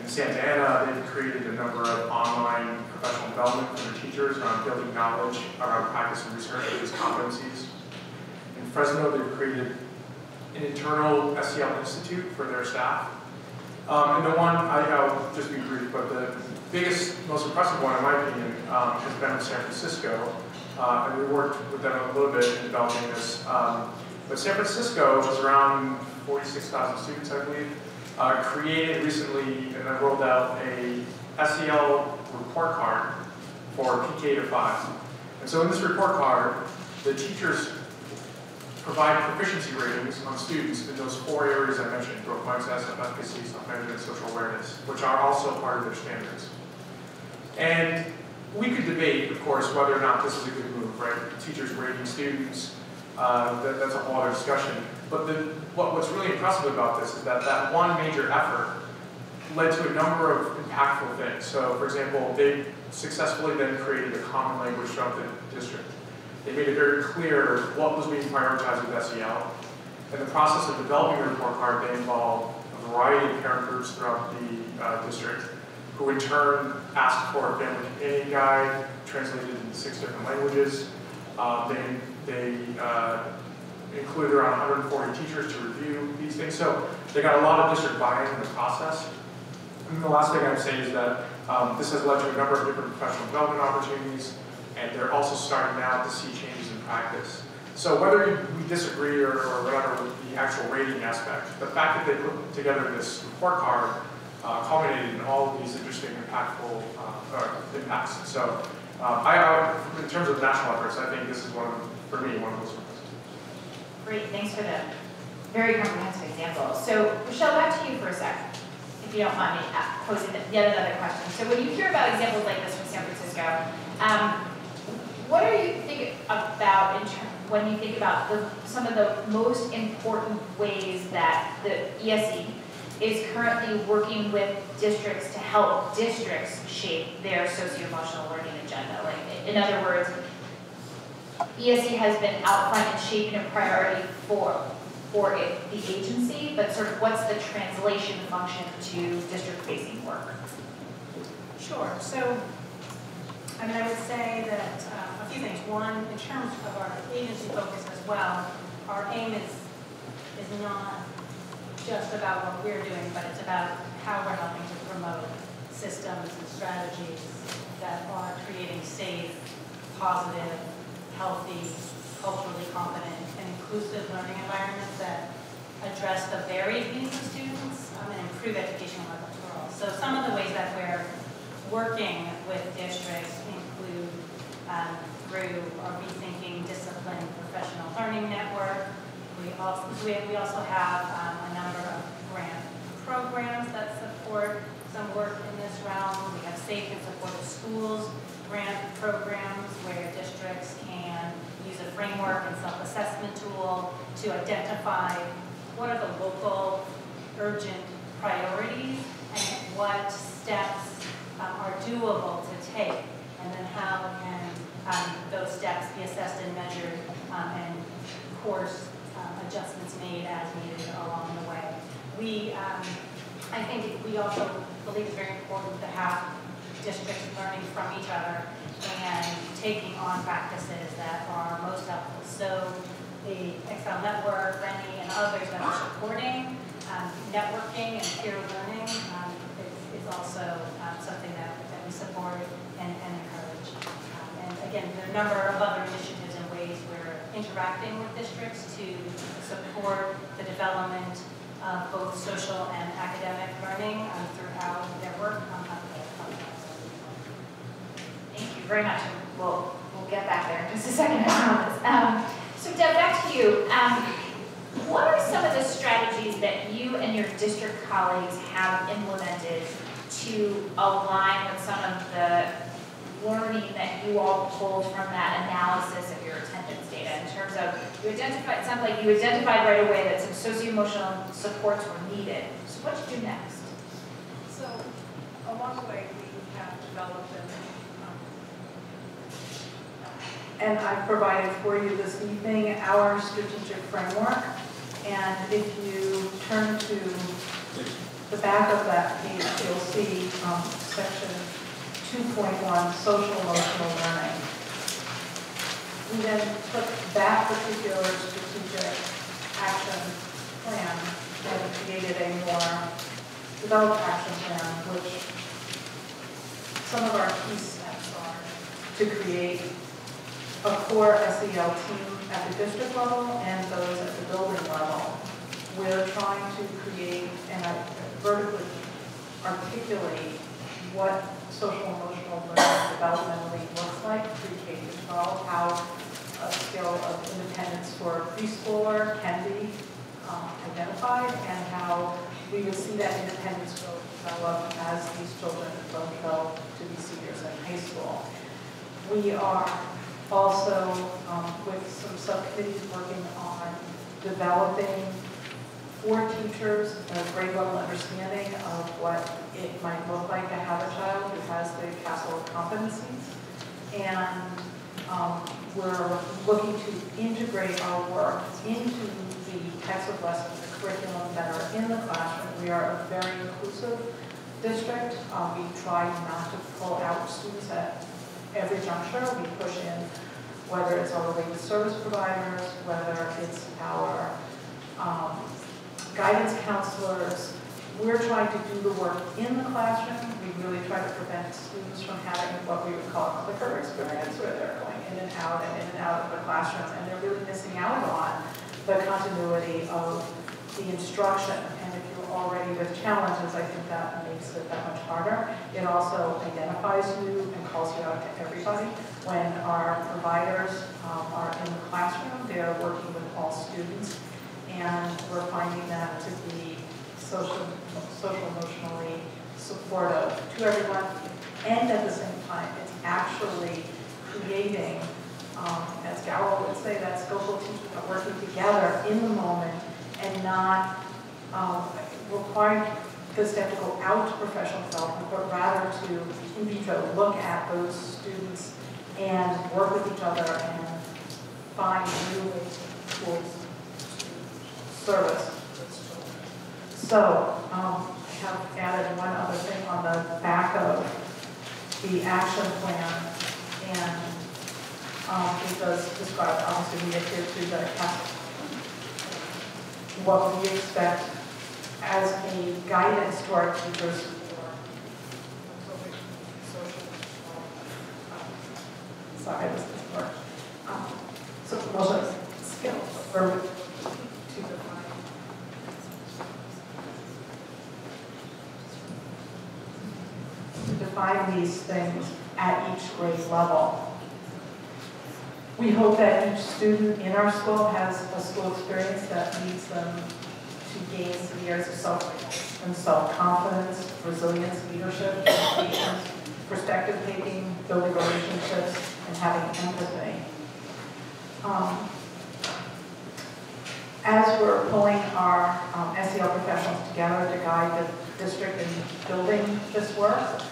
in Santa Ana, they've created a number of online professional development for their teachers around building knowledge around practice and research of these competencies. In Fresno, they've created an internal SEL institute for their staff. Um, and the one, I, I'll just be brief, but the biggest, most impressive one, in my opinion, um, has been in San Francisco. Uh, and we worked with them a little bit in developing this. Um, but San Francisco was around 46,000 students, I believe uh, created recently and then rolled out a SEL report card for PK to 5. And so in this report card, the teachers provide proficiency ratings on students in those four areas I mentioned, growth mindset, self-efficacy, self-management, social awareness, which are also part of their standards. And we could debate, of course, whether or not this is a good move, right? Teachers rating students, uh, that, that's a whole other discussion. But the, what, what's really impressive about this is that that one major effort led to a number of impactful things. So, for example, they successfully then created a common language throughout the district. They made it very clear what was being prioritized with SEL. In the process of developing the report card, they involved a variety of parent groups throughout the uh, district, who in turn asked for a family companion guide translated in six different languages. Uh, they they uh, included around 140 teachers to review these things. So they got a lot of district buy-in in the process. And the last thing I'd say is that um, this has led to a number of different professional development opportunities, and they're also starting now to see changes in practice. So whether we disagree or, or whatever with the actual rating aspect, the fact that they put together this report card uh, culminated in all of these interesting, impactful uh, impacts. So um, I, in terms of national efforts, I think this is one of, for me, one of those Great, thanks for the very comprehensive example. So Michelle, back to you for a sec, if you don't mind me posing yet another question. So when you hear about examples like this from San Francisco, um, what are you thinking about in when you think about the, some of the most important ways that the ESE is currently working with districts to help districts shape their socio-emotional learning agenda. Like, in other words, ESE has been out front and shaping a priority for, for it, the agency, but sort of what's the translation function to district-facing work? Sure, so, I mean, I would say that, uh, a few things. One, in terms of our agency focus as well, our aim is, is not just about what we're doing, but it's about how we're helping to promote systems and strategies that are creating safe, positive, healthy, culturally competent, and inclusive learning environments that address the varied needs of students um, and improve educational levels for all. So some of the ways that we're working with districts include um, through our Rethinking Discipline Professional Learning Network. We also, we we also have um, a number of grant programs that support some work in this realm. We have Safe and Supportive Schools grant programs where districts can use a framework and self-assessment tool to identify what are the local urgent priorities and what steps um, are doable to take, and then how can um, those steps be assessed and measured, um, and course um, adjustments made as needed along the way. We, um, I think we also believe it's very important to have districts learning from each other and taking on practices that are most helpful. So the ExSEL Network, Rennie, and others that are supporting um, networking and peer learning um, is, is also um, something that, that we support and, and. And again, there are a number of other initiatives and ways we're interacting with districts to support the development of both social and academic learning um, throughout their work. Some. Thank you very much. We'll, we'll get back there in just a second. Um, so Deb, back to you. Um, what are some of the strategies that you and your district colleagues have implemented to align with some of the learning that you all pulled from that analysis of your attendance data in terms of, you identified, it sounds like you identified right away that some socio-emotional supports were needed. So what did you do next? So along the way, we have developed an, um, and I've provided for you this evening our strategic framework. And if you turn to the back of that page, you'll see um, section 2.1, social emotional learning. We then took that particular strategic action plan and created a more developed action plan, which some of our key steps are to create a core SEL team at the district level and those at the building level. We're trying to create and vertically articulate what social emotional learning developmentally looks like pre-K to 12, how a skill of independence for a preschooler can be um, identified, and how we would see that independence develop as these children develop to be seniors in high school. We are also, um, with some subcommittees working on developing for teachers a grade level understanding of what it might look like to have a child who has the CASEL of competencies. And um, we're looking to integrate our work into the types of lessons, the curriculum that are in the classroom. We are a very inclusive district. Um, we try not to pull out students at every juncture. We push in whether it's our related service providers, whether it's our um, guidance counselors. We're trying to do the work in the classroom. We really try to prevent students from having what we would call a clicker experience, where they're going in and out and in and out of the classroom, and they're really missing out on the continuity of the instruction. And if you're already with challenges, I think that makes it that much harder. It also identifies you and calls you out to everybody. When our providers um, are in the classroom, they're working with all students and we're finding them to be social, social emotionally supportive to everyone. And at the same time, it's actually creating um, as Gallo would say, that skillful teaching of working together in the moment and not um, requiring the staff to go out to professional development, but rather to in vitro look at those students and work with each other and find new ways towards service. So, um, I have added one other thing on the back of the action plan, and, um, it does describe, obviously, we adhere to the, what we expect as a guidance to our teachers for social, sorry, is work. Um, So promotion skills, or to define. Define these things at each grade level. We hope that each student in our school has a school experience that leads them to gain some years of self and self-confidence, resilience, leadership, perspective taking, building relationships, and having empathy. Um, As we're pulling our um, SEL professionals together to guide the district in building this work,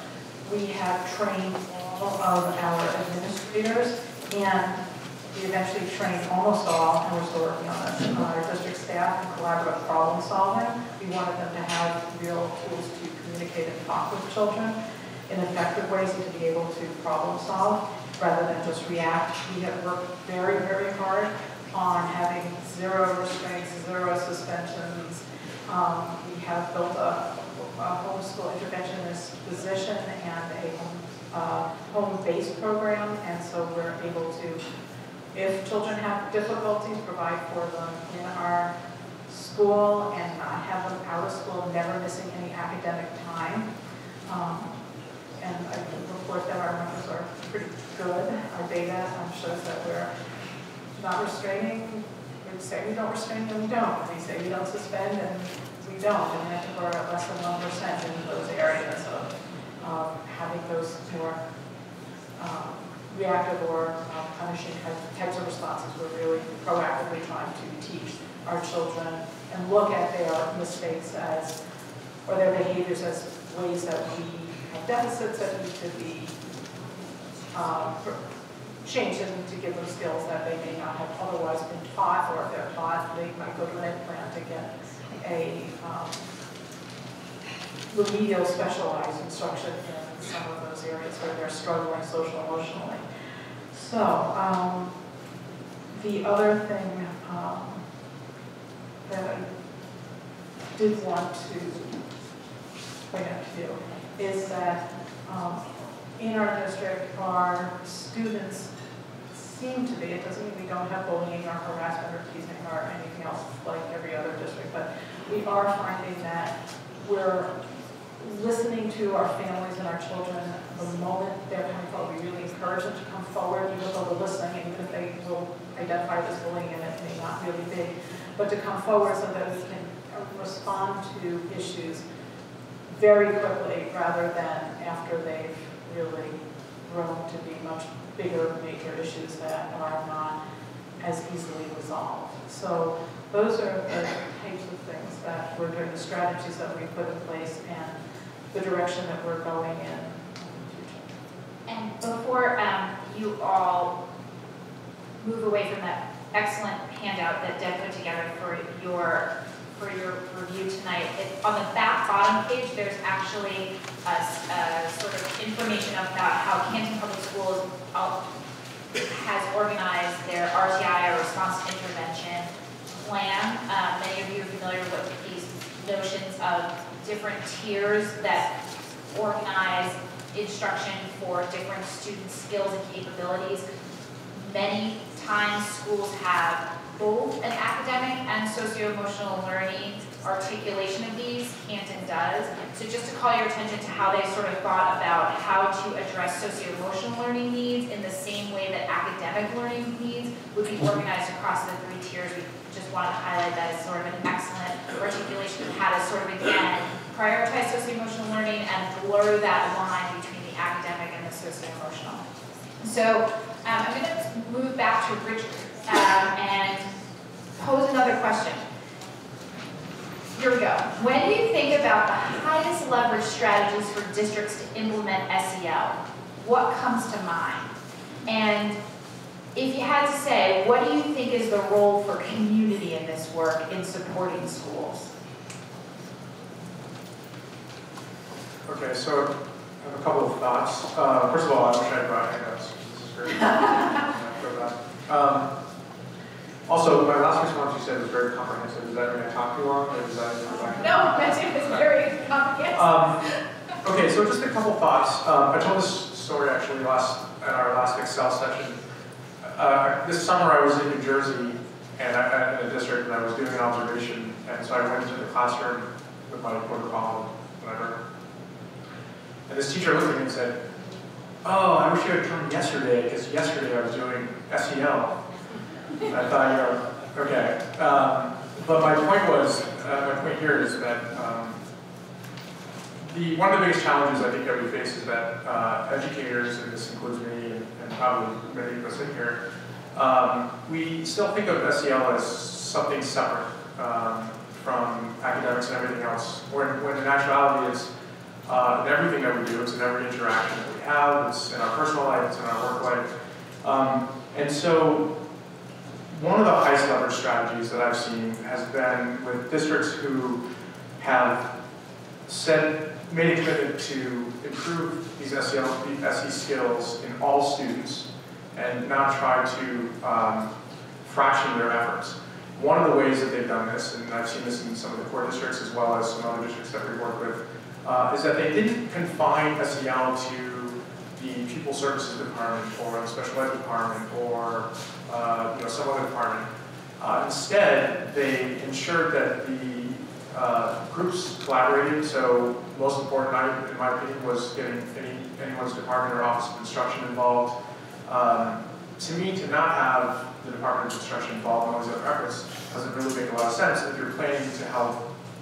we have trained all of our administrators, and we eventually trained almost all, and we're still working on this, on our district staff in collaborative problem solving. We wanted them to have real tools to communicate and talk with children in effective ways and to be able to problem solve rather than just react. We have worked very, very hard on having zero restraints, zero suspensions. Um, we have built a, a homeschool interventionist position and a home, uh, home-based program, and so we're able to, if children have difficulties, provide for them in our school and not have them out of school, never missing any academic time. Um, and I can report that our numbers are pretty good. Our data um, shows that we're not restraining. We say we don't restrain, and we don't. We say we don't suspend, and we don't. And I think we're at less than one percent in those areas of um, having those more um, reactive or um, punishing types- of responses. We're really proactively trying to teach our children and look at their mistakes as, or their behaviors as ways that we have deficits that need to be um, to give them skills that they may not have otherwise been taught, or if they're taught, they might go to an ed plan to get a um, remedial specialized instruction in some of those areas where they're struggling social emotionally. So, um, the other thing, um, that I did want to point out to you is that, um, in our district, our students seem to be, it doesn't mean we don't have bullying or harassment or teasing or anything else like every other district, but we are finding that we're listening to our families and our children the moment they're coming forward. We really encourage them to come forward, even though they're listening, even if they will identify this bullying and it may not really be, but to come forward so that we can respond to issues very quickly rather than after they've really grown to be much bigger, major issues that are not as easily resolved. So those are the types of things that we're doing, the strategies that we put in place and the direction that we're going in. And before um, you all move away from that excellent handout that Deb put together for your, for your review tonight, it- on the back bottom page, there's actually a a sort of information about how Canton Public Schools uh, has organized their RTI, or Response to Intervention Plan. Um, Many of you are familiar with these notions of different tiers that organize instruction for different student skills and capabilities. Many times schools have both an academic and socio-emotional learning articulation of these, Canton does. So just to call your attention to how they sort of thought about how to address socio-emotional learning needs in the same way that academic learning needs would be organized across the three tiers. We just wanted to highlight that as sort of an excellent articulation of how to sort of again prioritize socio-emotional learning and blur that line between the academic and the socio-emotional. So Um, I'm gonna move back to Richard, um, and pose another question. Here we go. When you think about the highest leverage strategies for districts to implement SEL, what comes to mind? And if you had to say, what do you think is the role for community in this work in supporting schools? Okay, so I have a couple of thoughts. Uh, first of all, I wish I brought handouts. This is great. um, also, my last response you said was very comprehensive. Does that mean I talked too long, or does that I No, Betsy was very comprehensive. Um, okay, so just a couple thoughts. Um, I told this story actually last at our last ExSEL session. Uh, this summer I was in New Jersey and I, in a district and I was doing an observation, and so I went into the classroom with my protocol and whatever. And this teacher looked at me and said, "Oh, I wish you had come yesterday because yesterday I was doing SEL." I thought, you know, okay. Um, but my point was, uh, my point here is that. Um, the, one of the biggest challenges I think that we face is that uh, educators, and this includes me and, and, probably many of us in here, um, we still think of SEL as something separate um, from academics and everything else, when, when in actuality it's uh, in everything that we do, it's in every interaction that we have, it's in our personal life, it's in our work life. Um, and so one of the highest leverage strategies that I've seen has been with districts who have said made a commitment to improve these SEL, SE skills in all students and not try to um, fraction their efforts. One of the ways that they've done this, and I've seen this in some of the core districts as well as some other districts that we work with, uh, is that they didn't confine SEL to the pupil services department or the special ed department or uh, you know, some other department. Uh, instead, they ensured that the uh, groups collaborated, so most important, I in my opinion, was getting any, anyone's department or office of instruction involved. Um, to me, to not have the Department of Instruction involved in all these other efforts doesn't really make a lot of sense if you're planning to help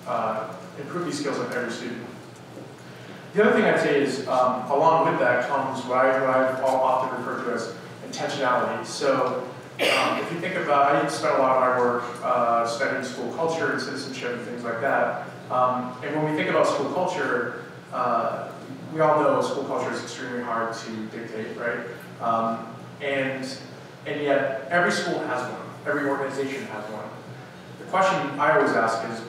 uh, improve these skills of every student. The other thing I'd say is, um, along with that comes what, I, what I've often referred to as intentionality. So um, if you think about, I spent a lot of my work uh, studying school culture and citizenship and things like that. Um, and when we think about school culture, uh, we all know school culture is extremely hard to dictate, right? Um, and, and yet, every school has one. Every organization has one. The question I always ask is,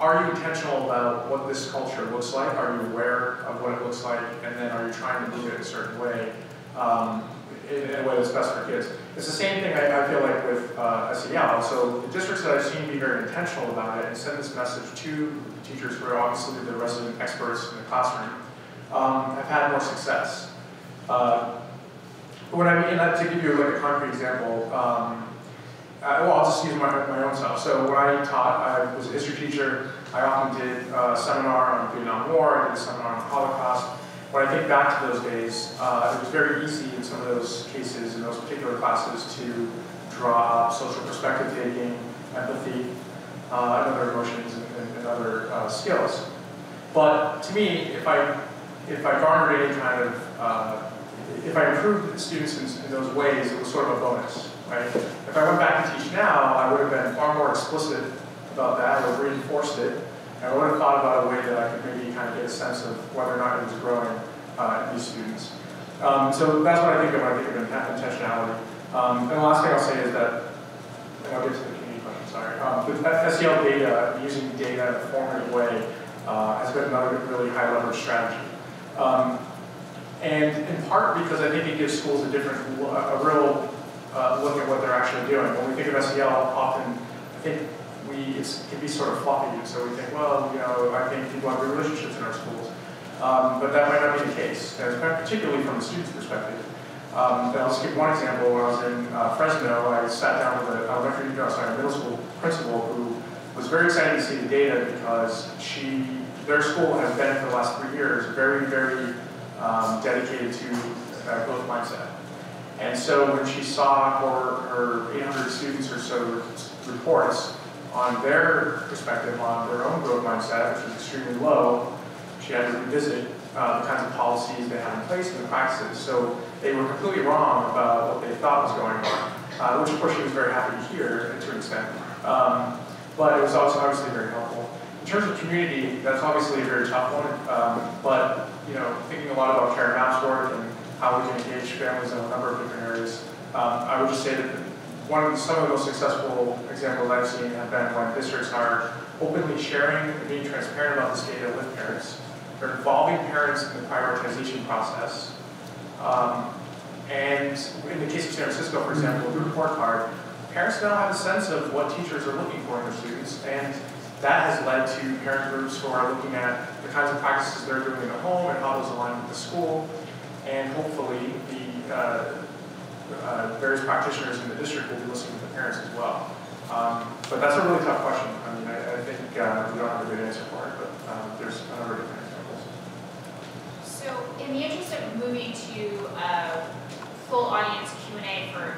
are you intentional about what this culture looks like? Are you aware of what it looks like? And then are you trying to move it a certain way? Um, in, in, a way that's best for kids. It's the same thing I, I feel like with uh, SEL. So the districts that I've seen be very intentional about it and send this message to teachers who are obviously the resident experts in the classroom um, have had more success. Uh, what I mean, to give you like a concrete example, um, uh, well, I'll just use my, my own self. So when I taught, I was a history teacher. I often did a seminar on the Vietnam War, I did a seminar on the Holocaust when I think back to those days, uh, it was very easy in some of those cases, in those particular classes, to draw up social perspective taking, empathy, uh, and other emotions and, and, and other uh, skills. But to me, if I if I garnered any kind of uh, if I improved students in, in, those ways, it was sort of a bonus, right? If I went back to teach now, I would have been far more explicit about that, would have reinforced it, and I would have thought about a way that I could maybe kind of get a sense of whether or not it was growing uh, in these students. Um, so that's what I think of when I think of intentionality. Um, and the last thing I'll say is that, and I'll get to the community question, sorry. Um, SEL data, using data in a formative way uh, has been another really high leverage strategy. Um, and in part because I think it gives schools a different, a real uh, look at what they're actually doing. When we think of SEL, often I think we, it can be sort of fluffy. So we think, well, you know, I think people have good relationships in our schools. Um, but that might not be the case, particularly from the student's perspective. Um, I'll just give one example. When I was in uh, Fresno, I sat down with an elementary, sorry, middle school principal who was very excited to see the data because she, their school has been for the last three years very, very um, dedicated to uh, growth mindset. And so when she saw her, her 800 students or so reports, on their perspective on their own growth mindset, which was extremely low, she had to revisit uh, the kinds of policies they had in place and the practices. So they were completely wrong about what they thought was going on, uh, which of course she was very happy to hear to an extent. Um, but it was also obviously very helpful. In terms of community, that's obviously a very tough one, um, but you know, thinking a lot about Karen Mapp's work and how we can engage families in a number of different areas, um, I would just say that one of the, some of the most successful examples I've seen have been when districts are openly sharing and being transparent about this data with parents. They're involving parents in the prioritization process. Um, and in the case of San Francisco, for example, the report card, parents now have a sense of what teachers are looking for in their students, and that has led to parent groups who are looking at the kinds of practices they're doing at home and how those align with the school, and hopefully the uh, uh, various practitioners in the district will be listening to the parents as well. Um, but that's a really tough question. I mean, I, I think uh, we don't have a good answer for it, but um, there's a number of different examples. So in the interest of moving to a full audience Q and A for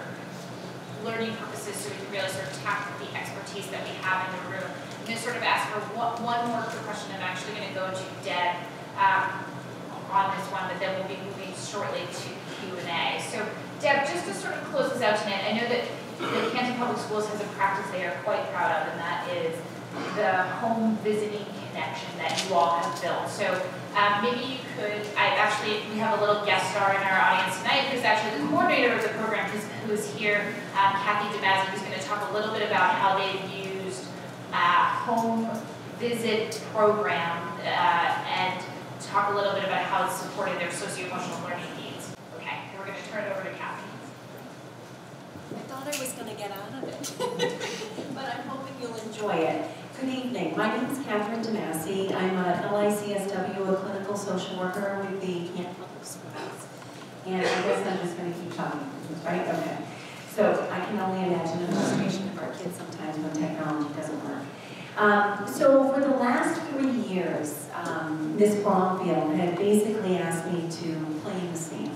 learning purposes, so we can really sort of tap the expertise that we have in the room, I'm going to sort of ask for one, one more quick question. I'm actually going to go to Deb um, on this one, but then we'll be moving shortly to Q and A. So Deb, just to sort of close this out tonight, I know that the Canton Public Schools has a practice they are quite proud of, and that is the home visiting connection that you all have built. So um, maybe you could, I actually, we have a little guest star in our audience tonight who's actually the coordinator of the program, who's, who's here, um, Kathy DeMazzi, who's going to talk a little bit about how they've used uh, home visit program uh, and talk a little bit about how it's supported their socio-emotional learning we're going to turn it over to Kathy. I thought I was going to get out of it, but I'm hoping you'll enjoy it. Good evening. My name is Catherine DeMassey. I'm a LICSW, a clinical social worker with the Canton Public Schools. And I guess I'm just going to keep talking, right? Okay. So I can only imagine the frustration of our kids sometimes when technology doesn't work. Um, so for the last three years, um, Ms. Bromfield had basically asked me to play in the sand.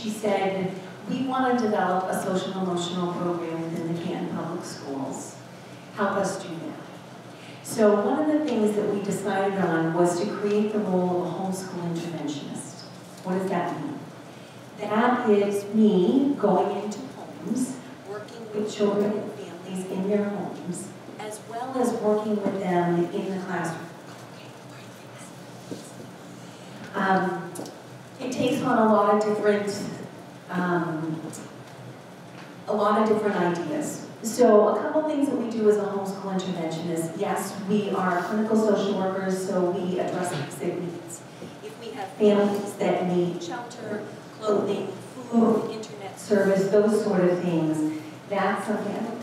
She said, we want to develop a social emotional program within the Canton Public Schools. Help us do that. So one of the things that we decided on was to create the role of a homeschool interventionist. What does that mean? That is me going into homes, working with children and families in their homes, as well as working with them in the classroom. Um, it takes on a lot of different um, a lot of different ideas. So a couple things that we do as a homeschool intervention is, yes, we are clinical social workers, so we address basic needs. If we have families that need shelter, clothing, food, internet service, those sort of things, that's something.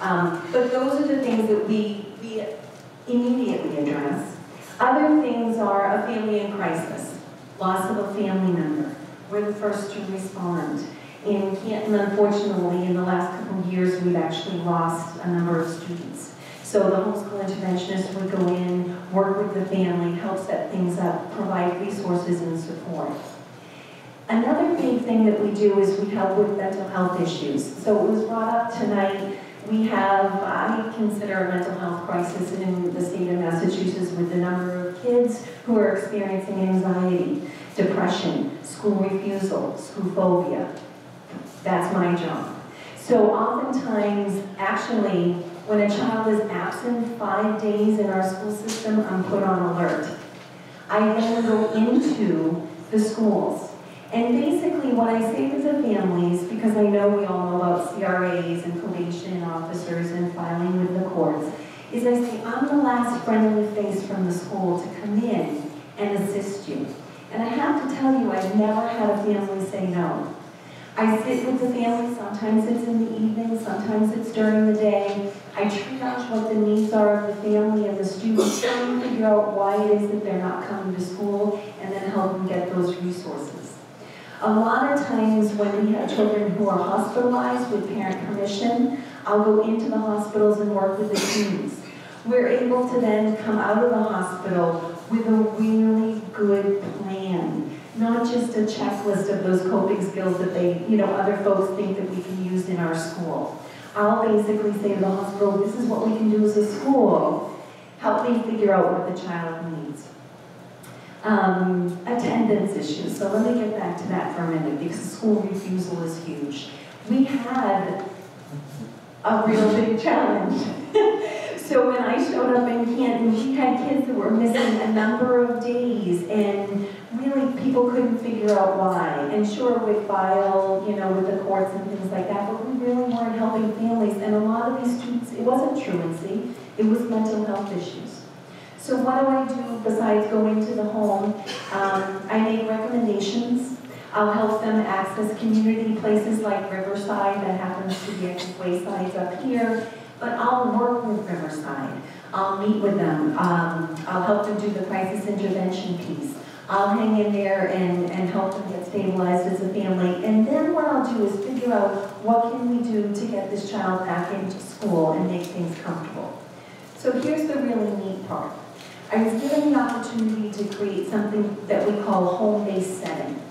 Um, but those are the things that we, we immediately address. Other things are a family in crisis, loss of a family member, we're the first to respond. In Canton, unfortunately, in the last couple of years, we've actually lost a number of students. So the homeschool interventionist would go in, work with the family, help set things up, provide resources and support. Another big thing that we do is we help with mental health issues. So it was brought up tonight, we have, uh, I consider a mental health crisis in the state of Massachusetts with the number of kids who are experiencing anxiety, depression, school refusal, school phobia. That's my job. So oftentimes, actually, when a child is absent five days in our school system, I'm put on alert. I then go into the schools. And basically what I say to the families, because I know we all know about CRAs and probation officers and filing with the courts, is I say, I'm the last friendly face from the school to come in and assist you. And I have to tell you, I've never had a family say no. I sit with the family, sometimes it's in the evening, sometimes it's during the day. I triage what the needs are of the family and the students, trying to figure out why it is that they're not coming to school, and then help them get those resources. A lot of times when we have children who are hospitalized with parent permission, I'll go into the hospitals and work with the teams. We're able to then come out of the hospital with a really good plan not just a checklist of those coping skills that they, you know, other folks think that we can use in our school. I'll basically say to the hospital, this is what we can do as a school. Help me figure out what the child needs. Um, attendance issues, so let me get back to that for a minute, because school refusal is huge. We had a real big challenge. So when I showed up in Canton, we had kids that were missing a number of days, and really, people couldn't figure out why. And sure, we'd file, you know, with the courts and things like that, but we really weren't helping families, and a lot of these students, it wasn't truancy, it was mental health issues. So what do I do besides going to the home? Um, I make recommendations. I'll help them access community places like Riverside, that happens to be at Wayside's up here, but I'll work with Riverside. I'll meet with them. Um, I'll help them do the crisis intervention piece. I'll hang in there and, and help them get stabilized as a family. And then what I'll do is figure out what can we do to get this child back into school and make things comfortable. So here's the really neat part. I was given the opportunity to create something that we call home-based setting.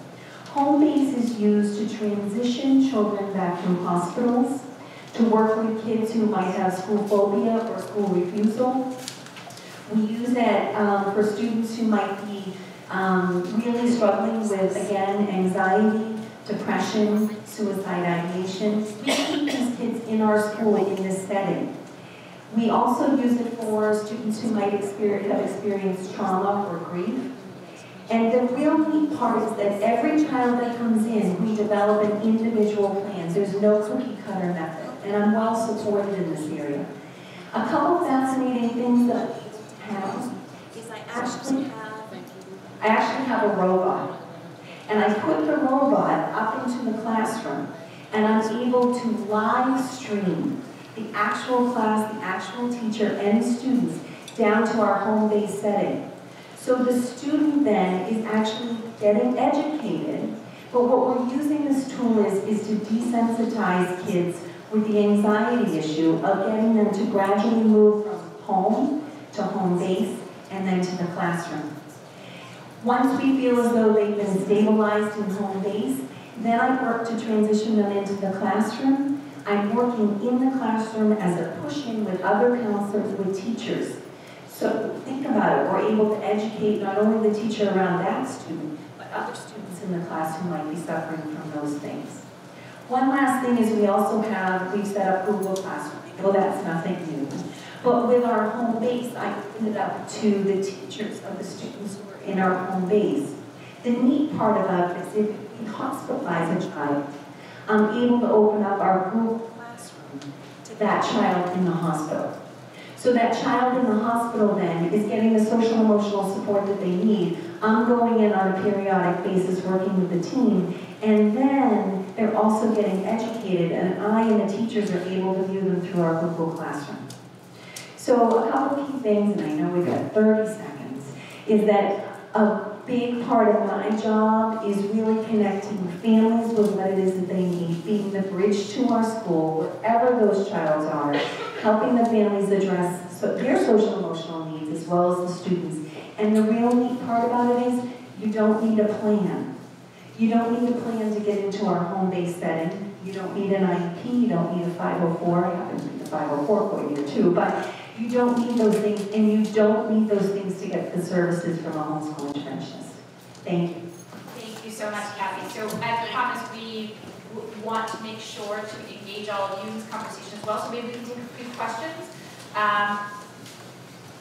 Home base is used to transition children back from hospitals, to work with kids who might have school phobia or school refusal. We use that um, for students who might be um, really struggling with, again, anxiety, depression, suicide ideation. We keep these kids in our school in this setting. We also use it for students who might experience, have experienced trauma or grief. And the real neat part is that every child that comes in, we develop an individual plan. There's no cookie cutter method and I'm well supported in this area. A couple fascinating things that I have is I actually have, I actually have a robot. And I put the robot up into the classroom, and I'm able to live stream the actual class, the actual teacher, and students down to our home-based setting. So the student then is actually getting educated, but what we're using this tool is, is to desensitize kids with the anxiety issue of getting them to gradually move from home to home base and then to the classroom. Once we feel as though they've been stabilized in home base, then I work to transition them into the classroom. I'm working in the classroom as a push-in with other counselors, with teachers. So think about it, we're able to educate not only the teacher around that student, but other students in the class who might be suffering from those things. One last thing is we also have, we've set up Google Classroom. Well, that's nothing new. But with our home base, I opened it up to the teachers of the students who are in our home base. The neat part about this, if we hospitalize a child, I'm able to open up our Google Classroom to that child in the hospital. So that child in the hospital then is getting the social emotional support that they need. I'm going in on a periodic basis working with the team and then they're also getting educated, and I and the teachers are able to view them through our Google Classroom. So a couple key things, and I know we've got 30 seconds, is that a big part of my job is really connecting families with what it is that they need, being the bridge to our school, wherever those childs are, helping the families address their social emotional needs as well as the students. And the real neat part about it is you don't need a plan. You don't need a plan to get into our home-based setting. You don't need an IEP, you don't need a 504, I happen to be oh a 504 for coordinator too, but you don't need those things, and you don't need those things to get the services from a homeschool interventionist. Thank you. Thank you so much, Kathy. So as promised, we want to make sure to engage all of you in this conversation as well, so maybe we can take a few questions. Um,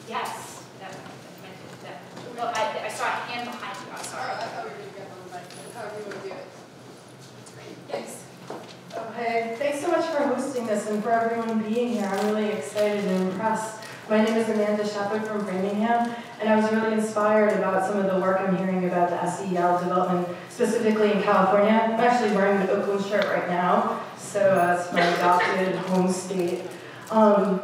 yes. That, that, that, I, I saw a hand behind you, I'm sorry. Yes. Okay, thanks so much for hosting this and for everyone being here. I'm really excited and impressed. My name is Amanda Shepard from Framingham, and I was really inspired about some of the work I'm hearing about the SEL development, specifically in California. I'm actually wearing the Oakland shirt right now, so uh, it's my adopted home state. Um,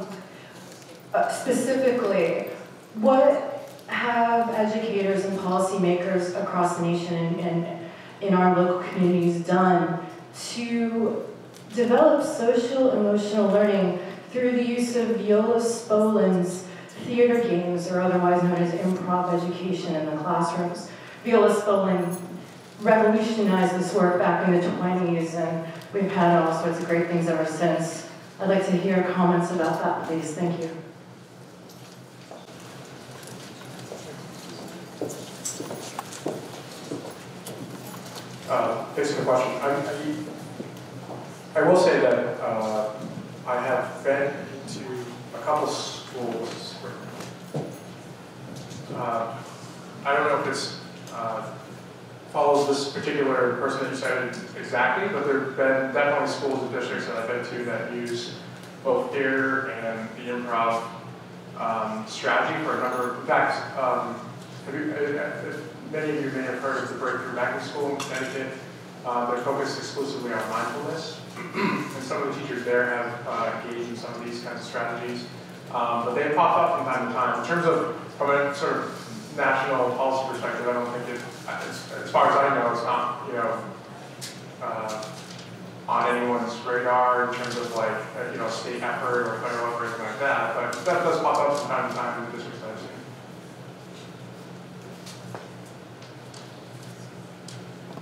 uh, specifically, what have educators and policymakers across the nation and, and in our local communities done to develop social emotional learning through the use of Viola Spolin's theater games, or otherwise known as improv education in the classrooms. Viola Spolin revolutionized this work back in the 20s, and we've had all sorts of great things ever since. I'd like to hear comments about that, please. Thank you. Thanks for the question. I, I, I will say that, uh, I have been to a couple schools. Uh, I don't know if this, uh, follows this particular person that you cited exactly, but there've been definitely schools and districts that I've been to that use both theater and the improv, um, strategy for a number of, in fact, um, have you, uh, uh, many of you may have heard of the Breakthrough Acting School in Connecticut. Uh, they're focused exclusively on mindfulness. and some of the teachers there have uh, engaged in some of these kinds of strategies. Um, but they pop up from time to time. In terms of, from a sort of national policy perspective, I don't think it, as, as far as I know, it's not, you know, uh, on anyone's radar in terms of like, uh, you know, state effort or federal effort or anything like that. But that does pop up from time to time in the districts that I've seen.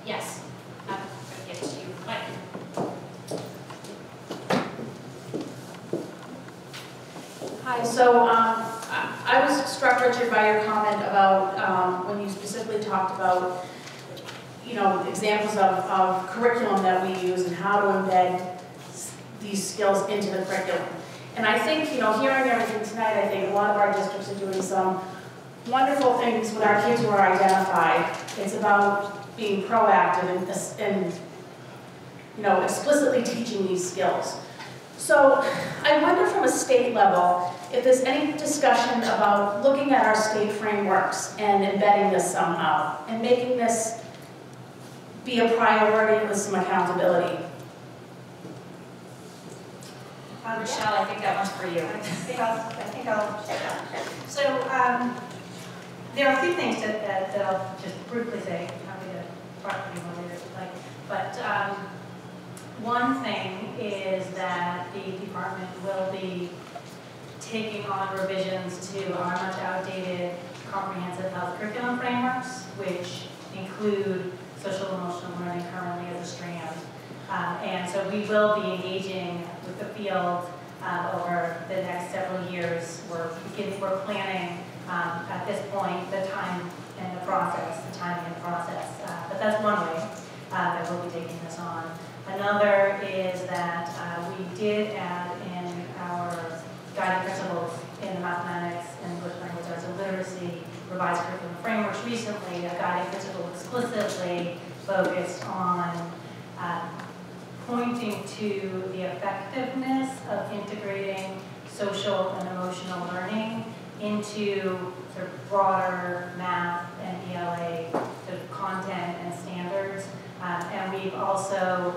Yes, I'm gonna get to you. Hi, so um, I I was struck, Richard, by your comment about, um, when you specifically talked about, you know, examples of of curriculum that we use and how to embed these skills into the curriculum. And I think, you know, hearing everything tonight, I think a lot of our districts are doing some wonderful things with our kids who are identified. It's about being proactive and, and, you know, explicitly teaching these skills. So I wonder from a state level, if there's any discussion about looking at our state frameworks and embedding this somehow, and making this be a priority with some accountability. Um, Michelle, I think that one's for you. I think I'll, I think I'll take that. So, um, there are a few things that, that, that I'll just briefly say, you'd like. But, um, one thing is that the department will be taking on revisions to our much outdated comprehensive health curriculum frameworks, which include social emotional learning currently as a strand. Um, and so we will be engaging with the field uh, over the next several years. We're we're planning um, at this point the time and the process, the timing and process. Uh, but that's one way uh, that we'll be taking this on. Another is that uh, we did add in our guiding principles in the mathematics and English language arts and literacy revised curriculum frameworks recently, a guiding principle explicitly focused on uh, pointing to the effectiveness of integrating social and emotional learning into sort of broader math and ELA sort of content and standards. Um, and we've also,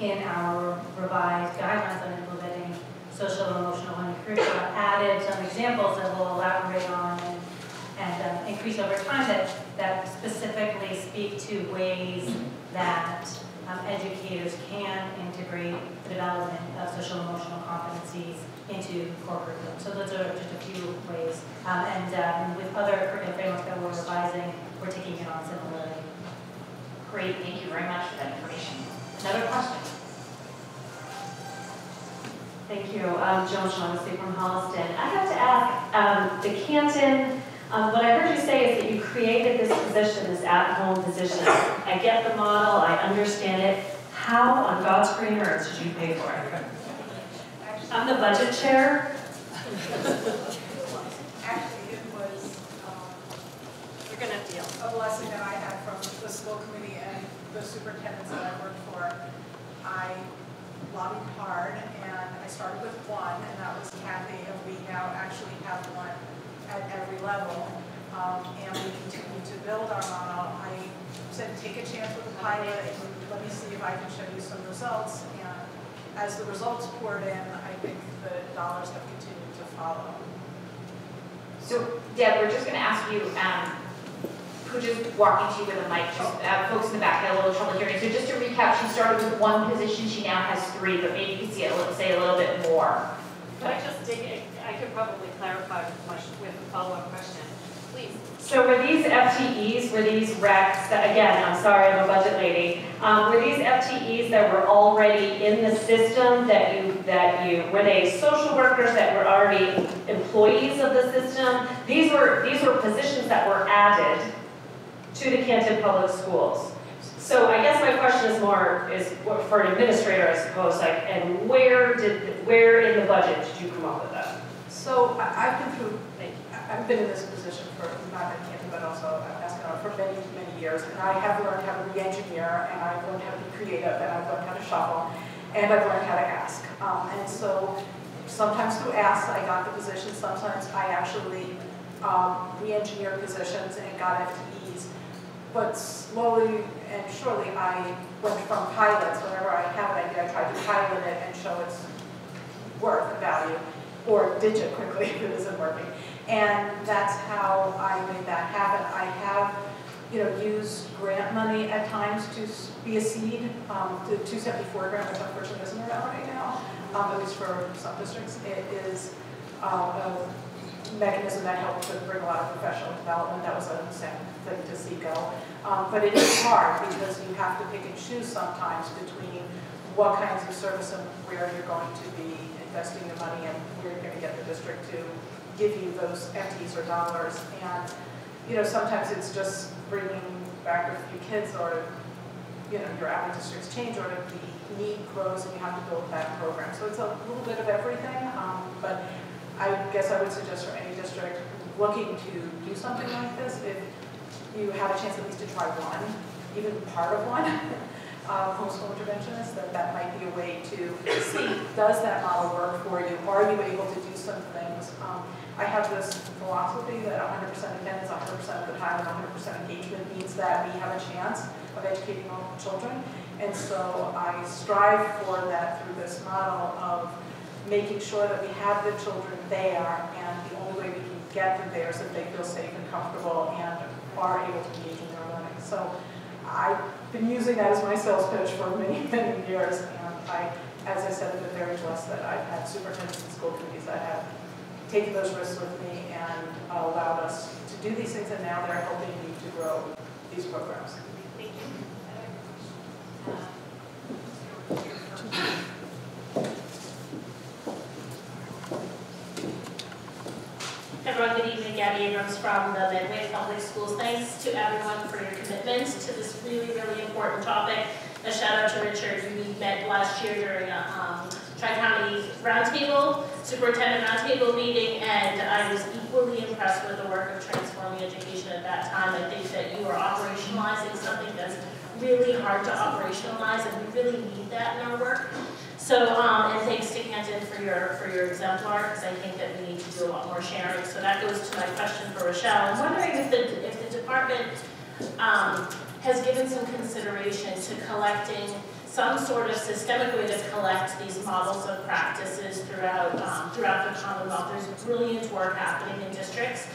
in our revised guidelines on implementing social and emotional learning curricula, added some examples that we'll elaborate on and, and um, increase over time that, that specifically speak to ways that um, educators can integrate the development of social emotional competencies into core curriculum. So those are just a few ways. Um, and um, with other curriculum frameworks that we're revising, we're taking it on similarly. Great, thank you very much for that information. Another question? Thank you. Um, Joan Shaughnessy from Holliston. I have to ask, um, the Canton, um, what I heard you say is that you created this position, this at-home position. I get the model, I understand it. How on God's green earth did you pay for it? I'm the budget chair. Actually, it was um, You're gonna deal. a blessing that I had from the school committee and the superintendents that I worked for. I lobbied hard, and I started with one, and that was Kathy, and we now actually have one at every level. Um, And we continue to build our model. I said, take a chance with the pilot, and let me see if I can show you some results. And as the results poured in, I think the dollars have continued to follow. So Deb, we're just gonna ask you, um, who just walking to you with a mic, just, uh, folks in the back had a little trouble hearing. So just to recap, she started with one position, she now has three, but maybe you could see it, let's say a little bit more. Could I just dig, in? I could probably clarify with a follow-up question. So were these FTEs, were these recs, that, again, I'm sorry, I'm a budget lady, um, were these FTEs that were already in the system that you, that you, were they social workers that were already employees of the system? These were, these were positions that were added to the Canton Public Schools. So I guess my question is more, is for an administrator, I suppose, like, and where did, where in the budget did you come up with that? So I've been through, I've been in this position not at Canton, but also at Mascot for many, many years. And I have learned how to re-engineer, and I've learned how to be creative, and I've learned how to shuffle, and I've learned how to ask. Um, And so sometimes through asks, I got the position, sometimes I actually um, re-engineered positions and got FTEs. But slowly and surely, I went from pilots, whenever I have an idea, I try to pilot it and show its worth value, or ditch it quickly if it isn't working. And that's how I made that happen. I have, you know, used grant money at times to be a seed. Um, The 274 grant, which unfortunately isn't around right now, um, at least for some districts, it is uh, a mechanism that helped to bring a lot of professional development. That was a sad thing to see go. Um, But it is hard because you have to pick and choose sometimes between what kinds of service and where you're going to be investing your money and where you're going to get the district to give you those FTEs or dollars. And, you know, sometimes it's just bringing back a few kids or, you know, your out districts change or the need grows and you have to build that program. So it's a little bit of everything, um, but I guess I would suggest for any district looking to do something like this, if you have a chance at least to try one, even part of one, uh, homeschool interventionist, that that might be a way to see, does that model work for you? Are you able to do some things? Um, I have this philosophy that 100% attendance, 100% of the time, and 100% engagement means that we have a chance of educating all children. And so I strive for that through this model of making sure that we have the children there, and the only way we can get them there is if they feel safe and comfortable and are able to engage in their learning. So I've been using that as my sales pitch for many, many years, and I, as I said, I've been very blessed that I've had superintendents and school committees that have taken those risks with me and allowed us to do these things, and now they're helping me to grow these programs. Thank you. Everyone, good evening. Gabby Abrams from the Medway Public Schools. Thanks to everyone for your commitment to this really, really important topic. A shout out to Richard, we met last year during a um, Tri-County Roundtable, Superintendent Roundtable meeting, and I was equally impressed with the work of transforming education at that time. I think that you are operationalizing something that's really hard to operationalize, and we really need that in our work. So, um, and thanks to Canton for your, for your exemplar, because I think that we need to do a lot more sharing. So that goes to my question for Rachelle. I'm wondering if the, if the department, um, has given some consideration to collecting some sort of systemic way to collect these models of practices throughout, um, throughout the Commonwealth. There's brilliant work happening in districts.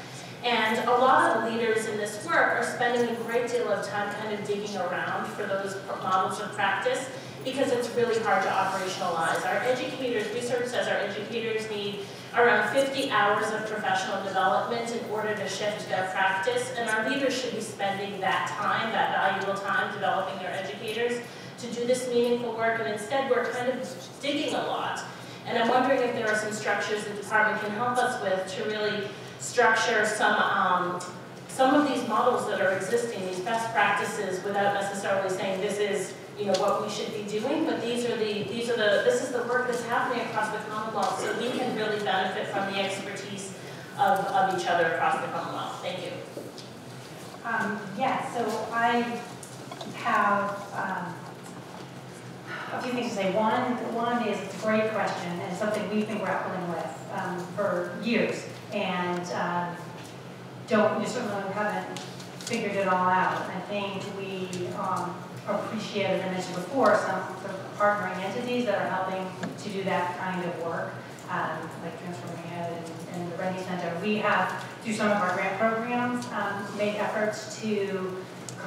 And a lot of leaders in this work are spending a great deal of time kind of digging around for those models of practice because it's really hard to operationalize. Our educators, research says our educators need around 50 hours of professional development in order to shift their practice, and our leaders should be spending that time, that valuable time, developing their educators to do this meaningful work, and instead we're kind of digging a lot. And I'm wondering if there are some structures the department can help us with to really structure some, um, some of these models that are existing, these best practices, without necessarily saying this is you know, what we should be doing, but these are the, these are the, this is the work that's happening across the Commonwealth, so we can really benefit from the expertise of, of each other across the Commonwealth. Thank you. Um, yeah, so I have, um, a few things to say. One, one is a great question and something we've been grappling with, um, for years. And, um, don't, we certainly haven't figured it all out. I think we, um, appreciate, as I mentioned before, some sort of partnering entities that are helping to do that kind of work, um, like Transforming and, and the Rennie Center. We have, through some of our grant programs, um, made efforts to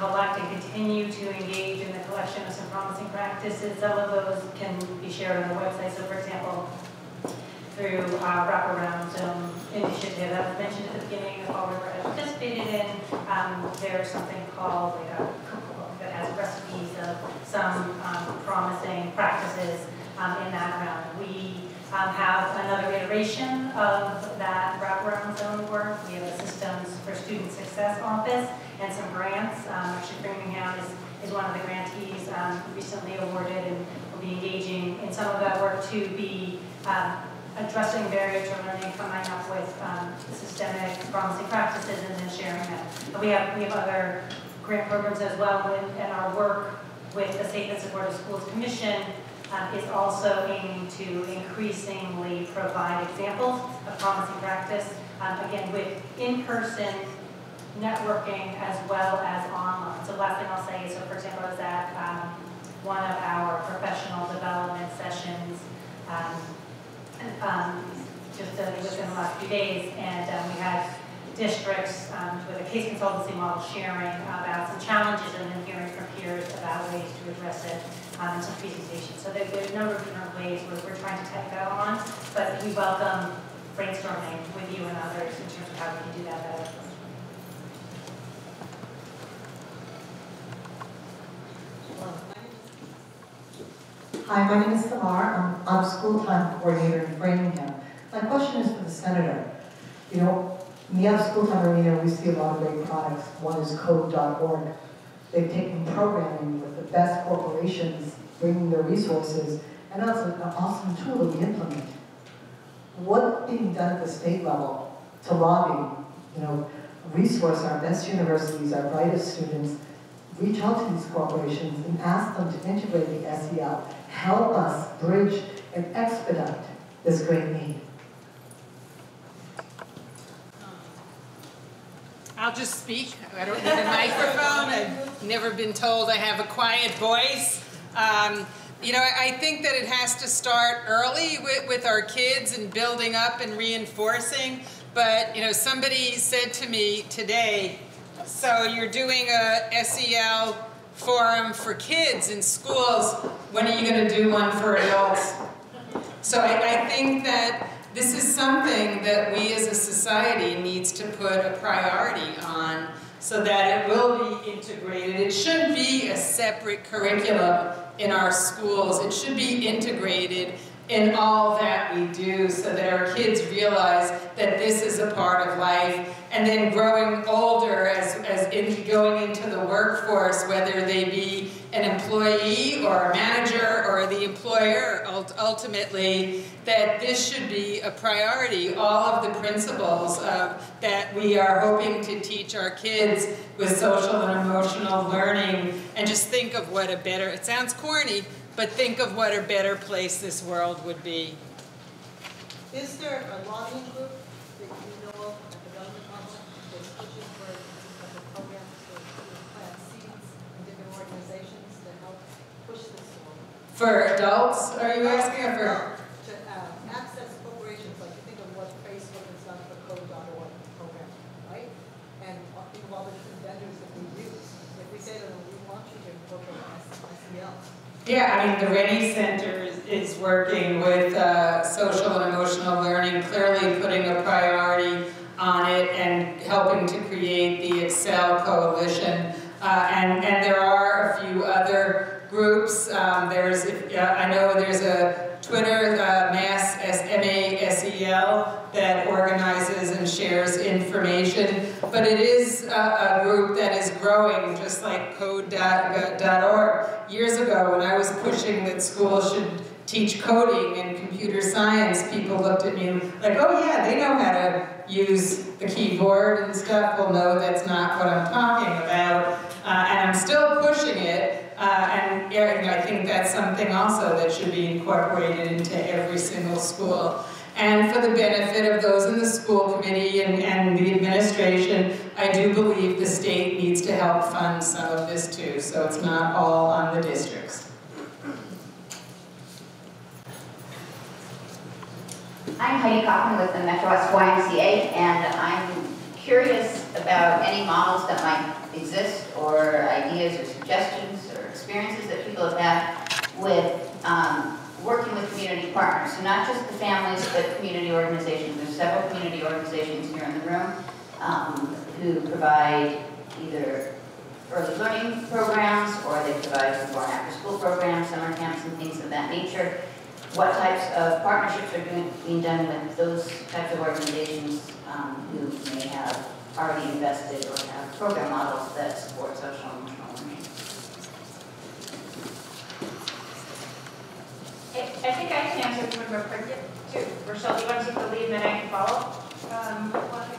collect and continue to engage in the collection of some promising practices. Some of those can be shared on the website. So, for example, through wraparound um, initiative that was mentioned at the beginning of all we were participated in, um, there's something called like a cookbook that has recipes of some um, promising practices um, in that round. We um, have another iteration of that wraparound zone work. We have a Systems for Student Success Office and some grants. Um, actually, Framingham is is one of the grantees um, recently awarded and will be engaging in some of that work to be um, addressing barriers to learning, coming up with um, systemic promising practices and then sharing them. And We have, we have other grant programs as well, and and our work with the Safe and Supportive Schools Commission um, is also aiming to increasingly provide examples of promising practice, um, again, with in-person networking as well as online. So last thing I'll say is, so for example, I was at um, one of our professional development sessions um, um, just uh, within the last few days, and um, we had districts um, with a case consultancy model sharing about some challenges and then hearing from peers about ways to address it um, in some presentations. So there, there's a number of different ways we're, we're trying to take that on, but we welcome brainstorming with you and others in terms of how we can do that better. Hi, my name is Samar. I'm, I'm school time coordinator in Framingham. My question is for the senator. You know, in the school time arena, we see a lot of great products. One is code.org. They've taken programming with the best corporations, bringing their resources, and that's an awesome tool that we implement. What's being done at the state level to lobby, you know, resource our best universities, our brightest students, reach out to these corporations and ask them to integrate the SEL, help us bridge and expedite this great need. I'll just speak. I don't need a microphone. I've never been told I have a quiet voice. Um, you know, I think that it has to start early with, with our kids and building up and reinforcing. But, you know, somebody said to me today, so you're doing a SEL forum for kids in schools. When are you going to do one for adults? So I, I think that this is something that we as a society needs to put a priority on so that it will be integrated. It shouldn't be a separate curriculum in our schools. It should be integrated in all that we do so that our kids realize that this is a part of life and then growing older as, as in going into the workforce, whether they be an employee or a manager or the employer ultimately, that this should be a priority. All of the principles of, that we are hoping to teach our kids with social and emotional learning and just think of what a better, it sounds corny, but think of what a better place this world would be. Is there a lobbying group that you know of at the development level that's pushing for these type of programs to to plant seeds in different organizations to help push this forward? For adults, are you asking, or for? To uh, access corporations, like you think of what Facebook has done for code.org program, right? And uh, think of all the different vendors that we use. If we say to them, we want you to incorporate SEL. Yeah, I mean, the Rennie Center is, working with uh, social and emotional learning, clearly putting a priority on it and helping to create the ExSEL Coalition. Uh, and, and there are a few other groups. Um, there's, uh, I know there's a Twitter, uh, Mass, M-A-S-E-L, that organizes and shares information. But it is a, a group that is growing, just like code.org. Years ago, when I pushing that schools should teach coding and computer science, people looked at me like, oh yeah, they know how to use the keyboard and stuff. Well, no, that's not what I'm talking about. Uh, and I'm still pushing it. Uh, and yeah, I think that's something also that should be incorporated into every single school. And for the benefit of those in the school committee and, and the administration, I do believe the state needs to help fund some of this too, so it's not all on the districts. I'm Heidi Kaufman with the Metro West YMCA, and I'm curious about any models that might exist, or ideas or suggestions or experiences that people have had with um, working with community partners. So not just the families, but community organizations. There's several community organizations here in the room um, who provide either early learning programs, or they provide before and after school programs, summer camps, and things of that nature what types of partnerships are doing, being done with those types of organizations um, who may have already invested or have program models that support social and emotional learning. I, I think I can answer one more too. Rachelle, do you want to take the lead and then I can follow? Um,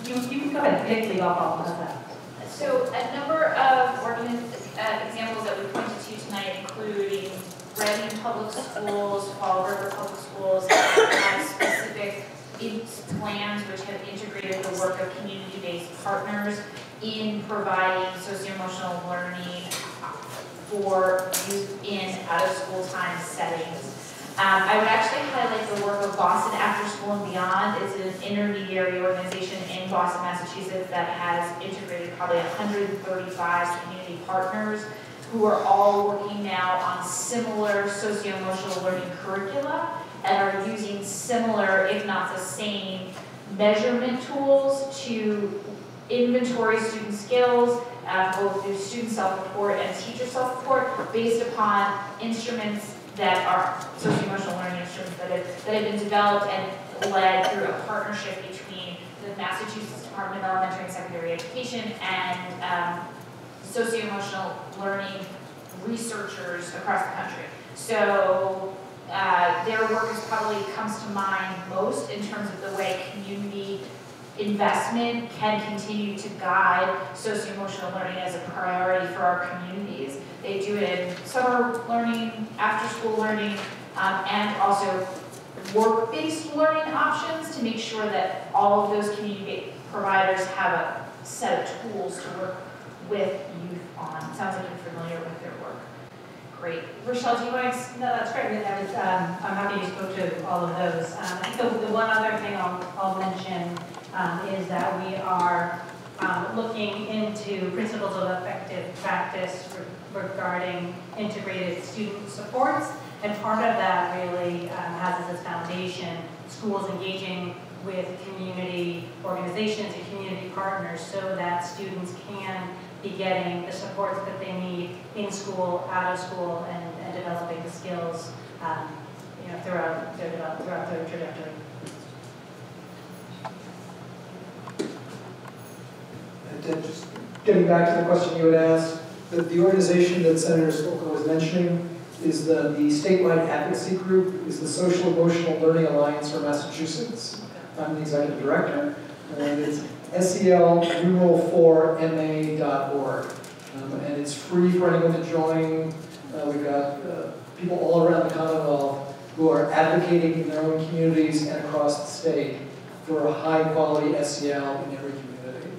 you, you can go ahead and take lead, I'll that. So a number of organiz uh, examples that we pointed to tonight, including Reading Public Schools, Fall River Public Schools, have specific plans which have integrated the work of community-based partners in providing socio-emotional learning for youth in out-of-school time settings. Um, I would actually highlight the work of Boston After School and Beyond. It's an intermediary organization in Boston, Massachusetts that has integrated probably 135 community partners who are all working now on similar socio-emotional learning curricula and are using similar, if not the same, measurement tools to inventory student skills, uh, both through student self-report and teacher self-report, based upon instruments that are socio-emotional learning instruments that have, that have been developed and led through a partnership between the Massachusetts Department of Elementary and Secondary Education and um, socio-emotional learning researchers across the country. So uh, their work is probably comes to mind most in terms of the way community investment can continue to guide socio-emotional learning as a priority for our communities. They do it in summer learning, after-school learning, um, and also work-based learning options to make sure that all of those community providers have a set of tools to work with youth on. Sounds like you're familiar with their work. Great. Rachelle, do you want to No, that's great, I was, um, I'm happy you spoke to all of those. Um, I think the, the one other thing I'll, I'll mention, um, is that we are, um, looking into principles of effective practice re- regarding integrated student supports. And part of that really, um, has as its foundation, schools engaging with community organizations and community partners so that students can be getting the supports that they need in school, out of school, and, and developing the skills, um, you know, throughout their, develop- throughout their trajectory. And just getting back to the question you had asked, the, the organization that Senator Spilka was mentioning is the, the statewide advocacy group, is the Social Emotional Learning Alliance for Massachusetts. I'm the executive director, and it's SEL numeral four MA.org. Um, and it's free for anyone to join. Uh, we've got uh, people all around the Commonwealth who are advocating in their own communities and across the state for a high quality SEL in every community.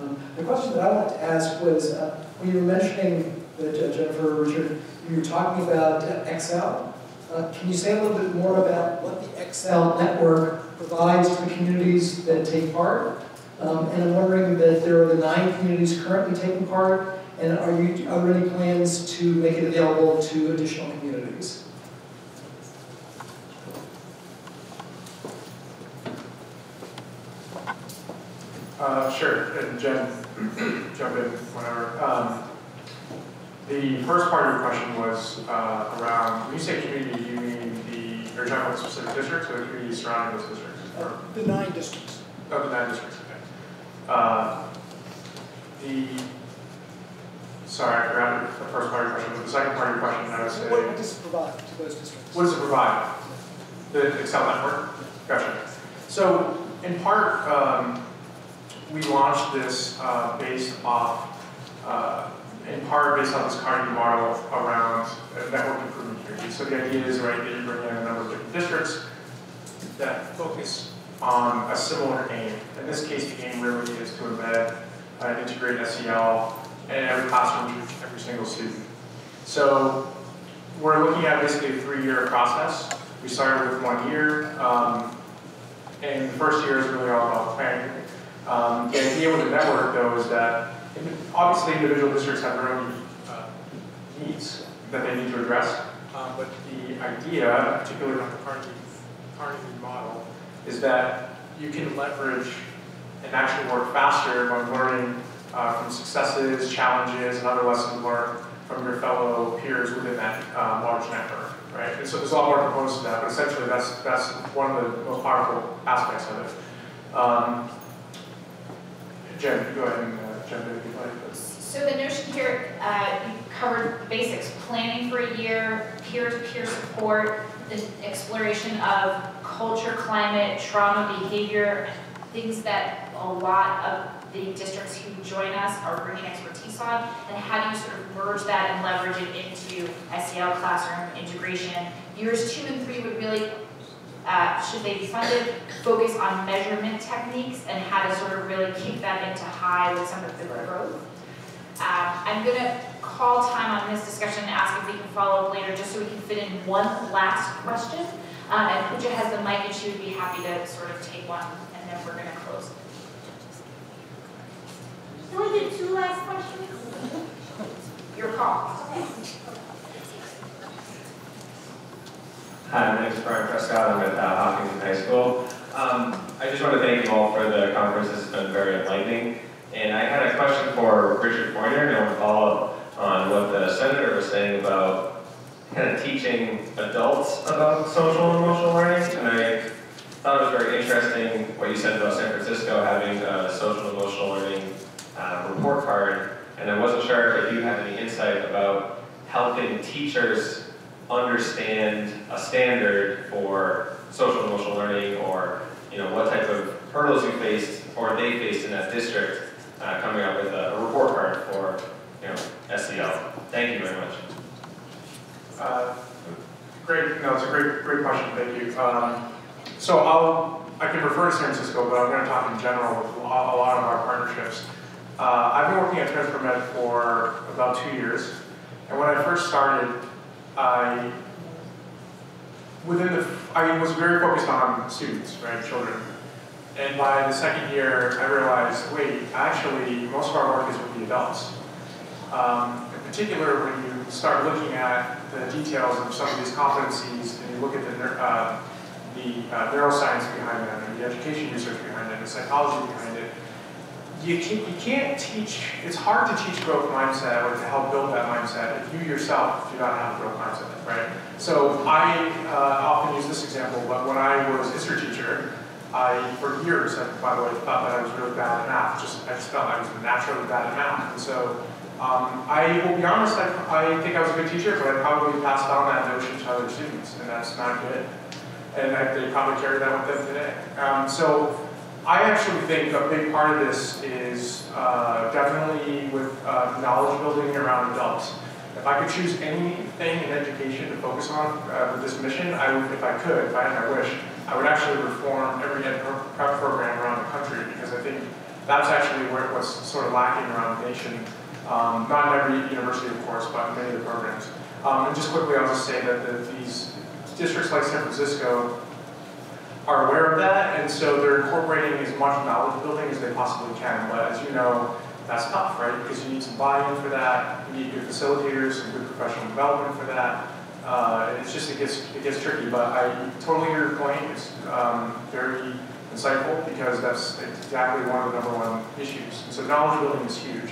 Um, the question that I wanted to ask was, uh, when you were mentioning, that uh, Jennifer, Richard, you were talking about uh, ExSEL. Uh, can you say a little bit more about what the ExSEL network provides to the communities that take part? Um, and I'm wondering that there are the nine communities currently taking part, and are you, are there any plans to make it available to additional communities? Uh, sure, and Jen, jump in whenever. Um, the first part of your question was uh, around, when you say community, do you mean the, are you talking about specific districts or the communities surrounding those districts? Or- The nine districts. Oh, the nine districts, okay. Uh, The, sorry, I forgot the first part of your question, but the second part of your question, I would say. What does it provide to those districts? What does it provide? The ExSEL network? Gotcha. So in part, um, we launched this uh, based off, uh, in part based on this Carnegie model around uh, network improvement communities. So the idea is, right, that you bring in a number of different districts that focus on a similar aim. In this case, the aim really is to embed an integrated SEL in every classroom, with every single student. So we're looking at basically a three-year process. We started with one year, um, and the first year is really all about planning. Um, the idea with the network, though, is that obviously individual districts have their own uh, needs that they need to address. Um, but the idea, particularly on the Carnegie, Carnegie model, is that you can leverage and actually work faster when learning uh, from successes, challenges, and other lessons learned from your fellow peers within that uh, large network, right? And so there's a lot more components to that, but essentially that's that's one of the most powerful aspects of it. Um, Jen, go ahead and uh, jump in if you'd like. So the notion here, uh, you covered the basics, planning for a year, peer-to-peer support, the exploration of culture, climate, trauma, behavior, things that a lot of the districts who join us are bringing expertise on, and how do you sort of merge that and leverage it into SEL classroom integration. Years two and three would really, uh, should they be funded, focus on measurement techniques and how to sort of really kick that into high with some of the growth. Um, I'm gonna call time on this discussion and ask if we can follow up later, just so we can fit in one last question. Uh, and Pooja has the mic and she would be happy to sort of take one, and then we're gonna close. Can we get two last questions? Your call. Hi, my name is Brian Prescott. I'm at uh, Hopkinton High School. Um, I just want to thank you all for the conference. This has been very enlightening. And I had a question for Richard Pointer, and I want to follow up on what the senator was saying about kind of teaching adults about social and emotional learning. And I thought it was very interesting what you said about San Francisco having a social and emotional learning uh, report card. And I wasn't sure if you had any insight about helping teachers understand a standard for social and emotional learning or you know what type of hurdles you faced or they faced in that district uh, coming up with a, a, report card for you know SEL. Thank you very much. Uh, great, no, it's a great, great question. Thank you. Um, so I'll, I can refer to San Francisco, but I'm going to talk in general with a lot of our partnerships. Uh, I've been working at TransformEd for about two years, and when I first started, I within the I was very focused on students, right, children. And by the second year, I realized, wait, actually, most of our work is with the adults. Um, in particular, when you start looking at the details of some of these competencies, and you look at the, uh, the uh, neuroscience behind them, and the education research behind it, the psychology behind it, you, can, you can't teach, it's hard to teach growth mindset or to help build that mindset if you yourself do not have a growth mindset, right? So I uh, often use this example, but when I was history teacher, I, for years, I, by the way, thought that I was really bad at math. Just I just felt I was naturally bad at math. And so um, I will be honest, I, I think I was a good teacher, but I probably passed on that notion to other students, and that's not good. And I, they probably carry that with them today. Um, so I actually think a big part of this is uh, definitely with uh, knowledge building around adults. If I could choose anything in education to focus on uh, with this mission, I would, if I could, if I had my wish, I would actually reform every ed prep program around the country because I think that's actually where what's sort of lacking around the nation. Um, not every university, of course, but many of the programs. Um, and just quickly, I'll just say that the, these districts like San Francisco are aware of that, and so they're incorporating as much knowledge building as they possibly can. But as you know, that's tough, right? Because you need some buy-in for that, you need good facilitators, some good professional development for that. Uh, it's just, it gets, it gets tricky, but I totally hear your point. It's um, very insightful because that's exactly one of the number one issues. And so knowledge building is huge.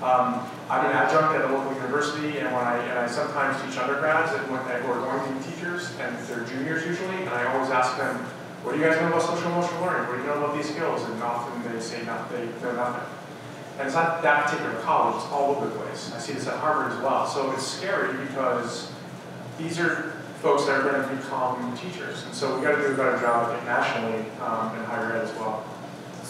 Um, I'm an adjunct at a local university, and when I and I sometimes teach undergrads that, when, who are going to be teachers, and they're juniors usually, and I always ask them, "What do you guys know about social emotional learning? What do you know about these skills?" And often they say not, they know nothing. And it's not that particular college; it's all over the place. I see this at Harvard as well. So it's scary because these are folks that are going to become teachers. And so we've got to do a better job, nationally um, in higher ed as well.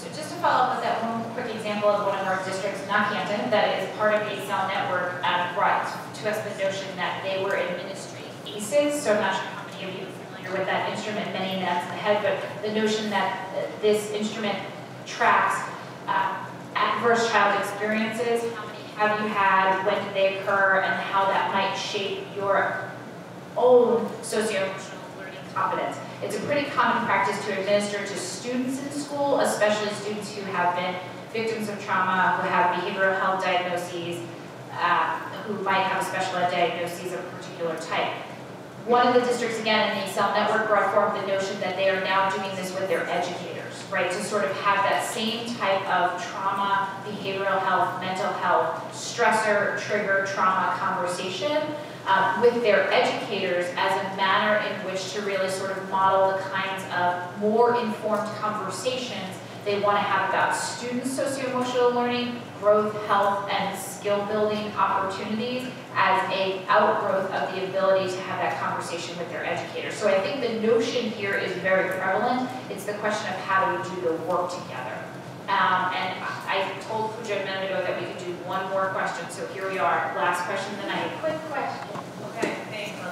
So just to follow up with that one quick example of one of our districts, Northampton, that is part of the ExSEL network, um, brought to us the notion that they were administering ACEs. So I'm not sure how many of you are familiar with that instrument, many names in the head, but the notion that this instrument tracks uh, adverse child experiences, how many have you had, when did they occur, and how that might shape your own socio-emotional learning competence. It's a pretty common practice to administer to students in school, especially students who have been victims of trauma, who have behavioral health diagnoses, uh, who might have a special ed diagnosis of a particular type. One of the districts, again, in the ExSEL network brought forth the notion that they are now doing this with their educators, right? To sort of have that same type of trauma, behavioral health, mental health, stressor, trigger, trauma conversation um, with their educators as a manner really sort of model the kinds of more informed conversations they want to have about students' socio-emotional learning, growth, health, and skill building opportunities as a outgrowth of the ability to have that conversation with their educators. So I think the notion here is very prevalent. It's the question of how do we do the work together. Um, and I told Pooja a minute ago that we could do one more question, so here we are. Last question, then I have a quick question.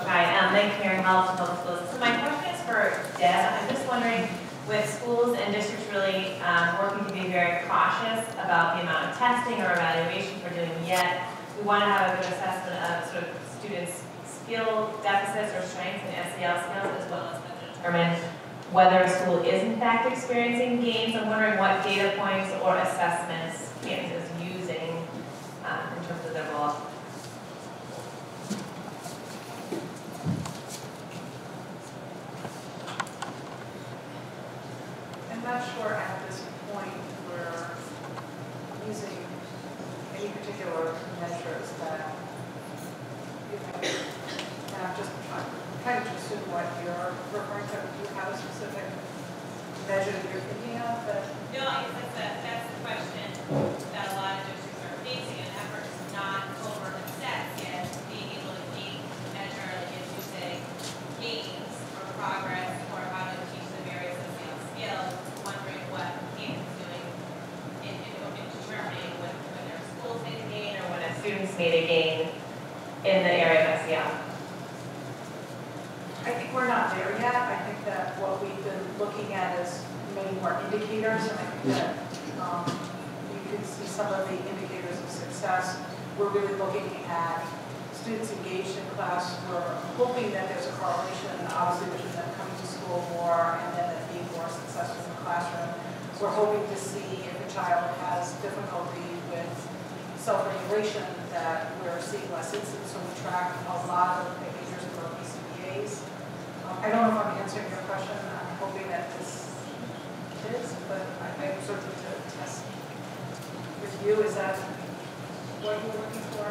Hi, um, Meg Mary Hollis from Public Schools. So my question is for Deb. I'm just wondering, with schools and districts really um, working to be very cautious about the amount of testing or evaluation we're doing, yet we want to have a good assessment of sort of students' skill deficits or strengths and SEL skills as well as determine whether a school is in fact experiencing gains. I'm wondering what data points or assessments Canton is using um, in terms of their role. Sure at this point we're using any particular measures that, you know, and I'm just trying, trying to assume what you're referring to. Do you have a specific measure that you're thinking of that? No, I guess that's, the- that's the question that a lot of districts are facing, an effort to not covert assess, yet being able to gauge, measure, like if you say, gains or progress, or how to teach the various SEL skills, wondering what Canton is doing in, in, in determining when, when their schools made a gain, or when a student's made a gain in the area of E SEL. I think we're not there yet. I think that what we've been looking at is many more indicators, and I think that um, you can see some of the indicators of success. We're really looking at students engaged in class. We're hoping that there's a correlation, obviously, between them coming to school more and then them being more successful in the classroom. We're hoping to see if a child has difficulty with self-regulation, that we're seeing less incidents, so we track a lot of behaviors of our BCBA's. Um, I don't know if I'm answering your question, I'm hoping that this is, but I, I'm certainly to test with you, is that what you're looking for?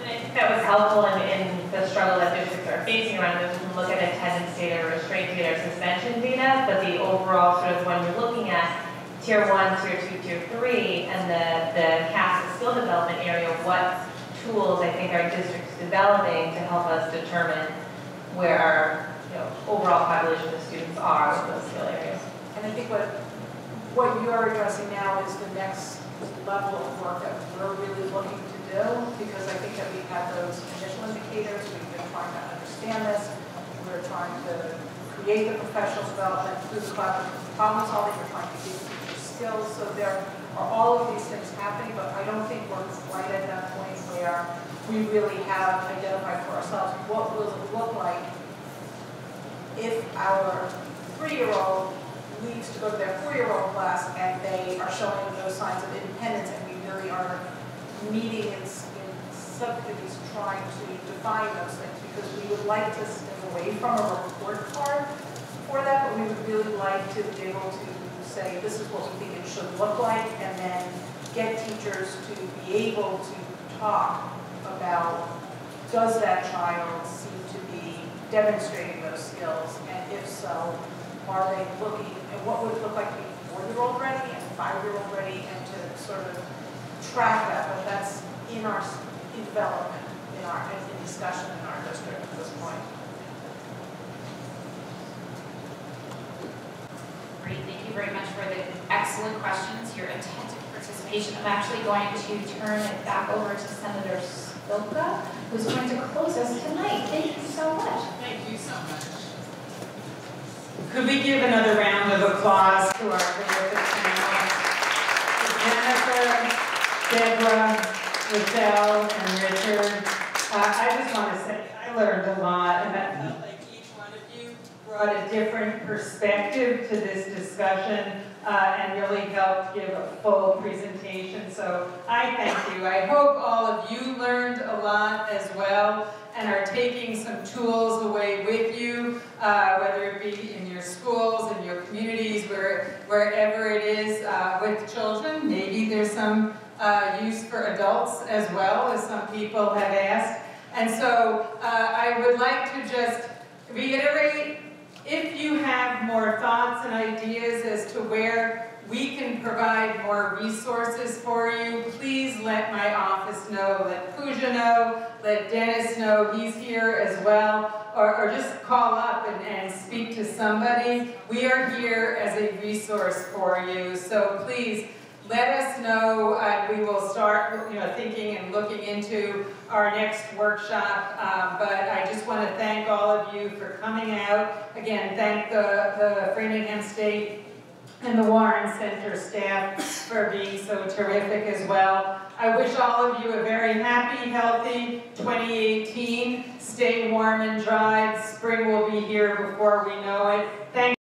And I think that was helpful in, in the struggle that districts are facing around this. We can look at attendance data, restraint data, suspension data, but the overall sort of when you're looking at tier one, tier two, tier three, and the, the CASEL skill development area, what tools I think our districts developing to help us determine where our, you know, overall population of students are with those skill areas. And I think what, what you're addressing now is the next level of work that we're really looking to do, because I think that we've had those initial indicators, we've been trying to understand this, we're trying to create the professional development through the collaborative problem solving, we're trying to give teachers skills, so there are all of these things happening, but I don't think we're quite at that point where we really have identified for ourselves what will it look like if our three-year-old leaves to go to their four-year-old class and they are showing those signs of independence and we really are meeting in, in subcommittees trying to define those things because we would like to stay away from a report card for that, but we would really like to be able to say, this is what we think it should look like and then get teachers to be able to talk about, does that child seem to be demonstrating those skills? And if so, are they looking, and what would it look like to be four-year-old ready and five-year-old ready, and to sort of track that, but that's in our, in development, in our, in discussion in our district at this point. Great, thank you very much for the excellent questions, your attentive participation. I'm actually going to turn it back over to Senator Spilka, who's going to close us tonight. Thank you so much. Thank you so much. Could we give another round of applause to our terrific panelists? Jennifer, Deborah, Rachelle, and Richard. Uh, I just want to say, I learned a lot, and I felt like each one of you brought a different perspective to this discussion uh, and really helped give a full presentation. So I thank you. I hope all of you learned a lot as well and are taking some tools away with you, uh, whether it be in your schools, in your communities, where, wherever it is uh, with children. Maybe there's some uh, use for adults as well, as some people have asked. And so uh, I would like to just reiterate if you have more thoughts and ideas as to where we can provide more resources for you, please let my office know, let Pooja know, let Dennis know, he's here as well, or, or just call up and, and speak to somebody. We are here as a resource for you, so please, let us know, uh, we will start, you know, thinking and looking into our next workshop, uh, but I just want to thank all of you for coming out. Again, thank the, the Framingham State and the Warren Center staff for being so terrific as well. I wish all of you a very happy, healthy 2018. Stay warm and dry. Spring will be here before we know it. Thank